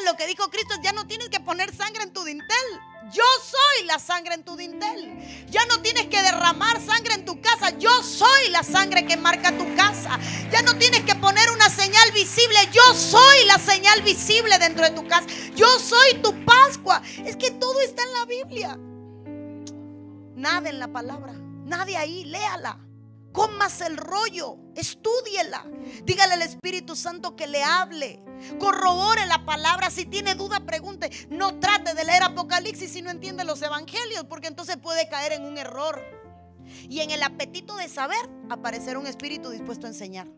Lo que dijo Cristo ya no tienes que poner sangre en tu dintel. Yo soy la sangre en tu dintel. Ya no tienes que derramar sangre en tu casa. Yo soy la sangre que marca tu casa. Ya no tienes que poner una señal visible. Yo soy la señal visible dentro de tu casa. Yo soy tu Pascua. Es que todo está en la Biblia. Nada en la palabra. Nadie ahí. Léala. Comas el rollo, estúdiela. Dígale al Espíritu Santo que le hable. Corrobore la palabra. Si tiene duda, pregunte. No trate de leer Apocalipsis si no entiende los evangelios, porque entonces puede caer en un error. Y en el apetito de saber, aparecerá un espíritu dispuesto a enseñar.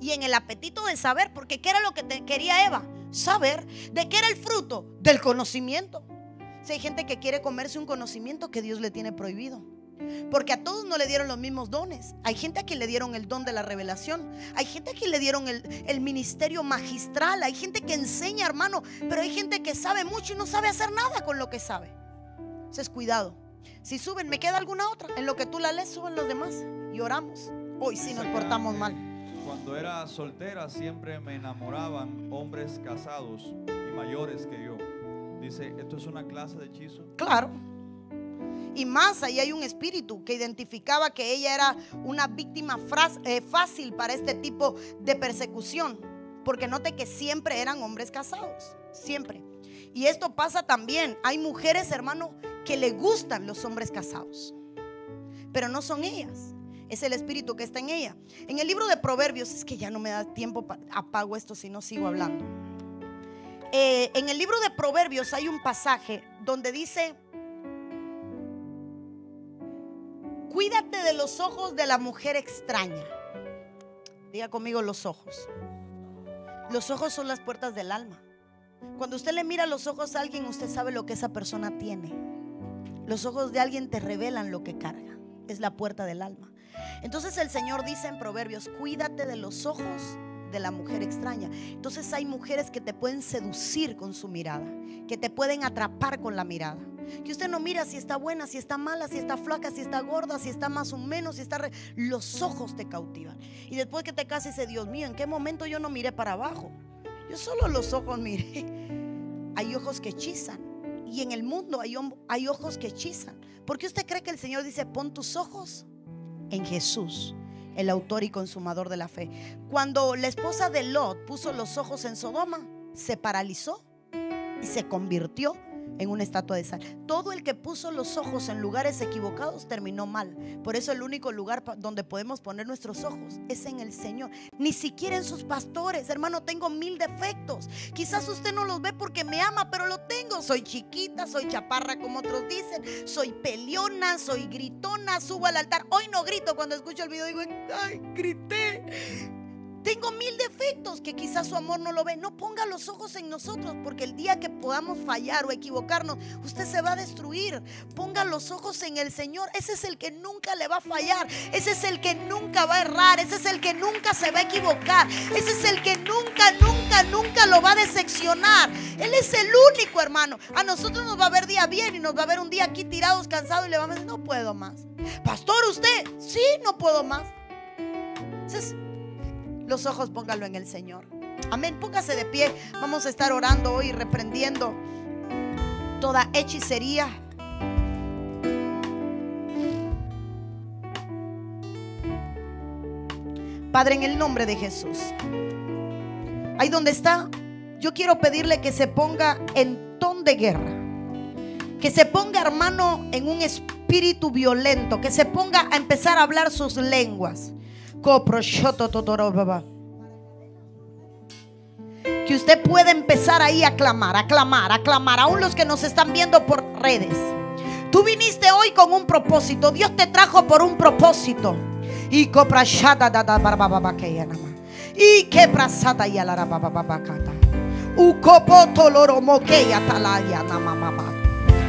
Y en el apetito de saber, porque ¿qué era lo que quería Eva? Saber de qué era el fruto del conocimiento. Si hay gente que quiere comerse un conocimiento que Dios le tiene prohibido. Porque a todos no le dieron los mismos dones. Hay gente a quien le dieron el don de la revelación. Hay gente a quien le dieron el, ministerio magistral. Hay gente que enseña, hermano. Pero hay gente que sabe mucho y no sabe hacer nada con lo que sabe. Entonces, cuidado. Si suben, ¿me queda alguna otra? En lo que tú la lees, suben los demás. Y oramos. Hoy sí nos portamos mal. Cuando era soltera siempre me enamoraban hombres casados y mayores que yo. Dice, ¿esto es una clase de hechizo? Claro. Y más, ahí hay un espíritu que identificaba que ella era una víctima eh, fácil para este tipo de persecución. Porque note que siempre eran hombres casados, siempre. Y esto pasa también. Hay mujeres, hermano, que le gustan los hombres casados. Pero no son ellas. Es el espíritu que está en ella. En el libro de Proverbios, es que ya no me da tiempo, apago esto si no sigo hablando. Eh, en el libro de Proverbios hay un pasaje donde dice, Cuídate de los ojos de la mujer extraña. Diga conmigo los ojos. Los ojos son las puertas del alma. Cuando usted le mira los ojos a alguien, usted sabe lo que esa persona tiene. Los ojos de alguien te revelan lo que carga. Es la puerta del alma. Entonces el Señor dice en Proverbios, cuídate de los ojos de la mujer extraña. Entonces hay mujeres que te pueden seducir con su mirada, que te pueden atrapar con la mirada. Que usted no mira si está buena, si está mala, si está flaca, si está gorda, si está más o menos, si está... Los ojos te cautivan. Y después que te cases, dice, Dios mío, ¿en qué momento yo no miré para abajo? Yo solo los ojos miré. Hay ojos que hechizan. Y en el mundo hay, hay ojos que hechizan. ¿Por qué usted cree que el Señor dice, pon tus ojos en Jesús? el autor y consumador de la fe. Cuando la esposa de Lot puso los ojos en Sodoma, se paralizó y se convirtió en una estatua de sal. Todo el que puso los ojos en lugares equivocados terminó mal. Por eso el único lugar donde podemos poner nuestros ojos es en el Señor. Ni siquiera en sus pastores. Hermano, tengo mil defectos. Quizás usted no los ve porque me ama, pero lo tengo. Soy chiquita, soy chaparra como otros dicen. Soy peleona, soy gritona, subo al altar. Hoy no grito cuando escucho el video, digo, ay, grité. Tengo mil defectos que quizás su amor no lo ve. No ponga los ojos en nosotros porque el día que podamos fallar o equivocarnos, usted se va a destruir. Ponga los ojos en el Señor. Ese es el que nunca le va a fallar. Ese es el que nunca va a errar. Ese es el que nunca se va a equivocar. Ese es el que nunca, nunca, nunca lo va a decepcionar. Él es el único hermano. A nosotros nos va a ver día bien y nos va a ver un día aquí tirados, cansados y le vamos a decir, no puedo más. Pastor, usted, sí, no puedo más. Entonces, los ojos póngalo en el Señor. Amén. Póngase de pie. Vamos a estar orando hoy, reprendiendo toda hechicería. Padre, en el nombre de Jesús. Ahí donde está, yo quiero pedirle que se ponga en ton de guerra. Que se ponga, hermano, en un espíritu violento. Que se ponga a empezar a hablar sus lenguas. Que usted puede empezar ahí a clamar, a clamar, a clamar, aún los que nos están viendo por redes. Tú viniste hoy con un propósito. Dios te trajo por un propósito. Y Y que prasata y alara baba baba kata. Ukopoto loro moke ya talaya na mama.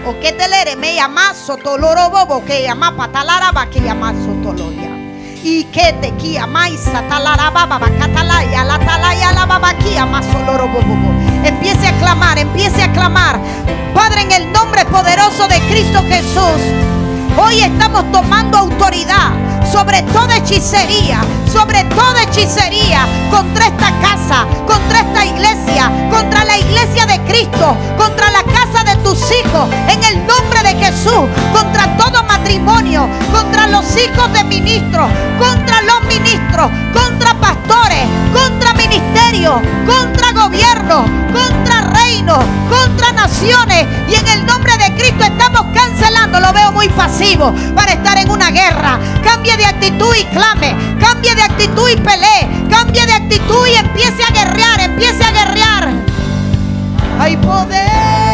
O que telere me llamazo toloro bobo que llama patalara ba que llamazo toloya. Y que te kia maisa katalaya la talaya la. Empiece a clamar, empiece a clamar. Padre, en el nombre poderoso de Cristo Jesús. Hoy estamos tomando autoridad sobre toda hechicería, sobre toda hechicería contra esta casa, contra esta iglesia, contra la iglesia de Cristo, contra la casa de tus hijos, en el nombre de Jesús, contra todo matrimonio, contra los hijos de ministros, contra los ministros, contra pastores, contra ministerios, contra gobierno, contra reino, contra naciones. Y en el nombre de Cristo estamos cancelando, lo veo muy pasivo, para estar en una guerra. Cambie de actitud y clame, cambie de actitud y pelee, cambie de actitud y empiece a guerrear, empiece a guerrear. Hay poder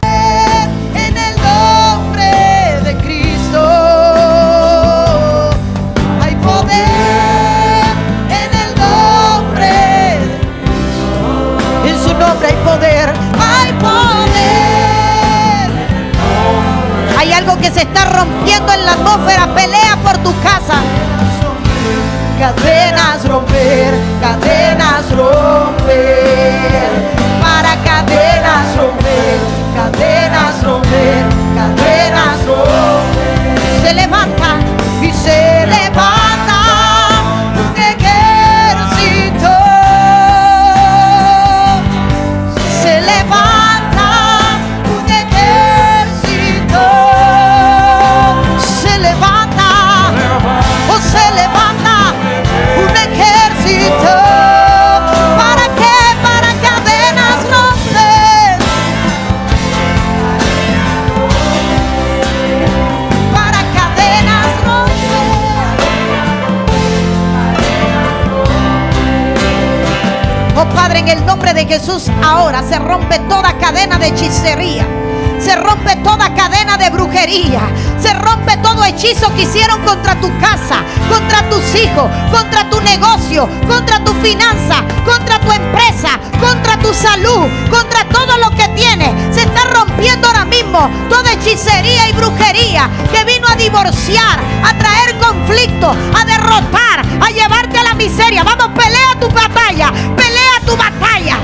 en el nombre de Cristo. Hay poder en el nombre de en su nombre hay poder, hay poder. Algo que se está rompiendo en la atmósfera. Pelea por tu casa. Cadenas romper, cadenas romper. Para cadenas romper, cadenas romper, Jesús, ahora se rompe toda cadena de hechicería. Se rompe toda cadena de brujería. Se rompe todo hechizo que hicieron contra tu casa, contra tus hijos, contra tu negocio, contra tu finanza, contra tu empresa, contra tu salud, contra todo lo que tienes. Se está rompiendo ahora mismo toda hechicería y brujería que vino a divorciar, a traer conflicto, a derrotar, a llevarte a la miseria. Vamos, pelea tu batalla, pelea tu batalla.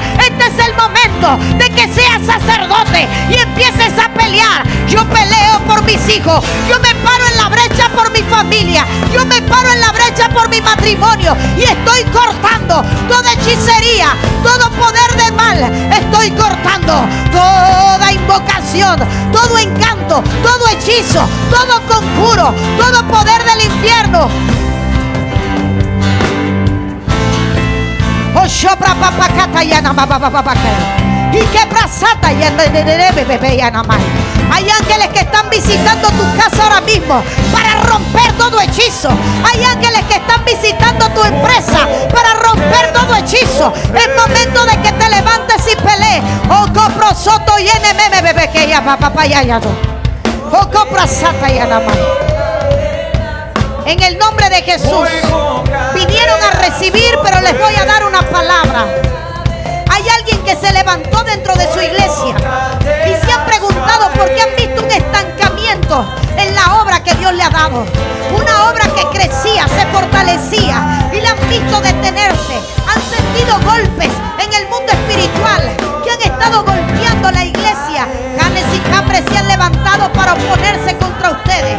Es el momento de que seas sacerdote y empieces a pelear. Yo peleo por mis hijos. Yo me paro en la brecha por mi familia. Yo me paro en la brecha por mi matrimonio. Y estoy cortando toda hechicería, todo poder de mal. Estoy cortando toda invocación, todo encanto, todo hechizo, todo conjuro, todo poder del infierno. Shopra papacata yana babababacata. Y que brasata yana bebé yana. Hay ángeles que están visitando tu casa ahora mismo para romper todo hechizo. Hay ángeles que están visitando tu empresa para romper todo hechizo. Es momento de que te levantes y pelees. Oh, copro soto y meme bebé que ya papá ya ya. Oh, copra sata yana. En el nombre de Jesús. Vinieron a recibir, pero les voy a dar una palabra. Hay alguien que se levantó dentro de su iglesia y se han preguntado por qué han visto un estancamiento en la obra que Dios le ha dado. Una obra que crecía, se fortalecía y la han visto detenerse. Han sentido golpes en el mundo espiritual que han estado golpeando la iglesia. Canes y capres se han levantado para oponerse contra ustedes.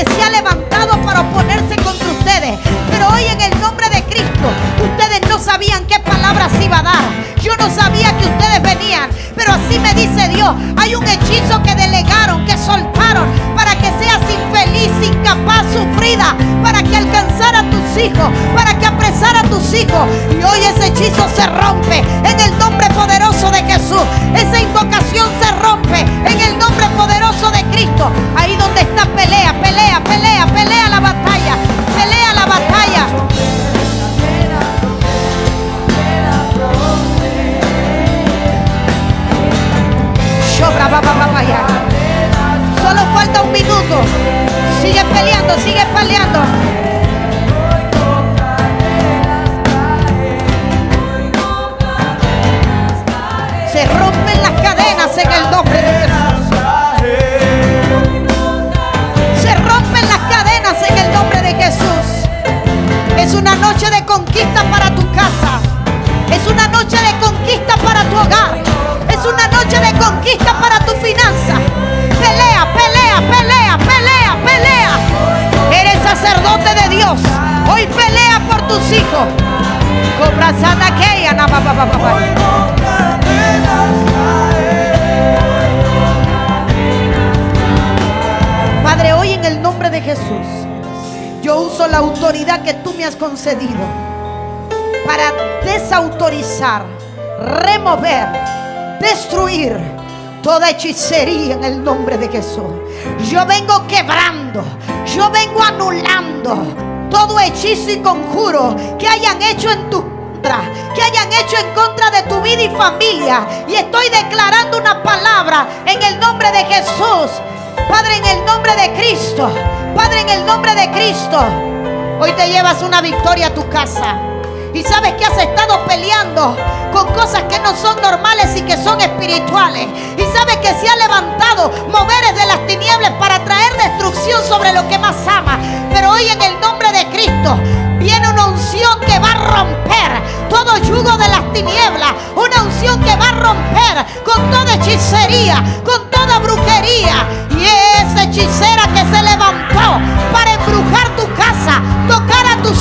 Se ha levantado para oponerse contra ustedes. Pero hoy en el nombre de Cristo, ustedes no sabían qué palabras iba a dar. Yo no sabía que ustedes venían. Pero así me dice Dios. Hay un hechizo que delegaron, que soltaron para que seas infeliz, incapaz, sufrida. Para que alcanzara a tus hijos. Para que apresara a tus hijos. Y hoy ese hechizo se rompe en el nombre remover, destruir toda hechicería en el nombre de Jesús. Yo vengo quebrando, yo vengo anulando todo hechizo y conjuro que hayan hecho en tu que hayan hecho en contra de tu vida y familia. Y estoy declarando una palabra en el nombre de Jesús. Padre, en el nombre de Cristo. Padre, en el nombre de Cristo. Hoy te llevas una victoria a tu casa. Y sabes que has estado peleando con cosas que no son normales y que son espirituales. Y sabes que se ha levantado moveres de las tinieblas para traer destrucción sobre lo que más ama. Pero hoy en el nombre de Cristo viene una unción que va a romper todo yugo de las tinieblas. Una unción que va a romper con toda hechicería, con toda brujería. Y esa hechicera que se levantó para embrujar tu casa,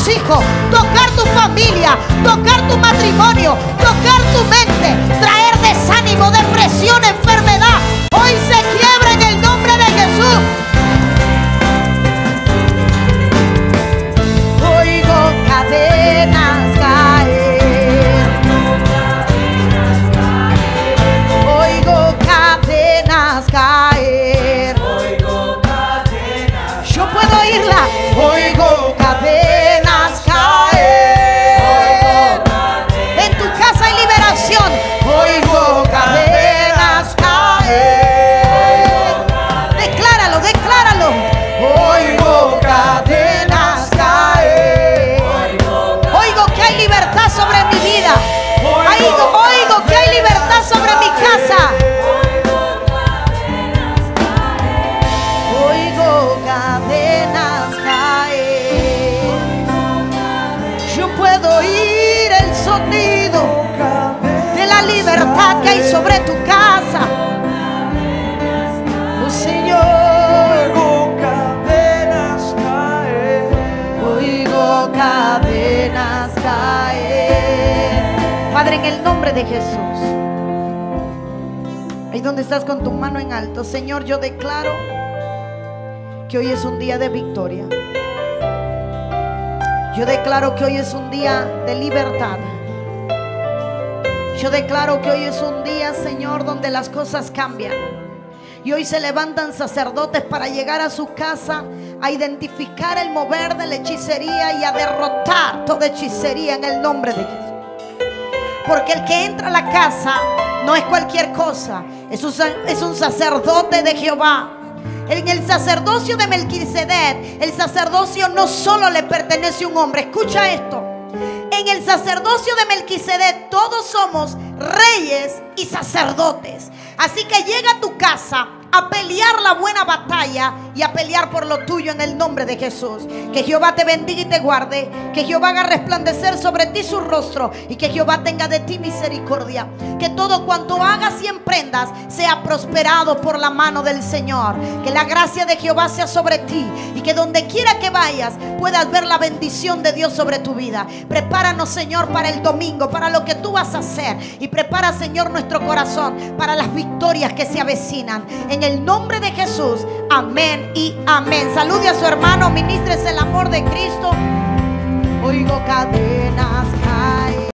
hijos, tocar tu familia, tocar tu matrimonio, tocar tu mente, traer desánimo, depresión, enfermedad. Jesús. Ahí donde estás con tu mano en alto, Señor, yo declaro que hoy es un día de victoria. Yo declaro que hoy es un día de libertad. Yo declaro que hoy es un día, Señor, donde las cosas cambian. Y hoy se levantan sacerdotes para llegar a su casa a identificar el mover de la hechicería y a derrotar toda hechicería en el nombre de. Porque el que entra a la casa no es cualquier cosa, es un, sacerdote de Jehová. En el sacerdocio de Melquisedec, el sacerdocio no solo le pertenece a un hombre, escucha esto. En el sacerdocio de Melquisedec todos somos reyes y sacerdotes. Así que llega a tu casa a pelear la buena batalla y a pelear por lo tuyo en el nombre de Jesús. Que Jehová te bendiga y te guarde. Que Jehová haga resplandecer sobre ti su rostro y que Jehová tenga de ti misericordia. Que todo cuanto hagas y emprendas sea prosperado por la mano del Señor. Que la gracia de Jehová sea sobre ti y que donde quiera que vayas puedas ver la bendición de Dios sobre tu vida. Prepáranos, Señor, para el domingo, para lo que tú vas a hacer. Y prepara, Señor, nuestro corazón para las victorias que se avecinan. En el nombre de Jesús, amén y amén. Salude a su hermano, ministres el amor de Cristo. Oigo cadenas caer.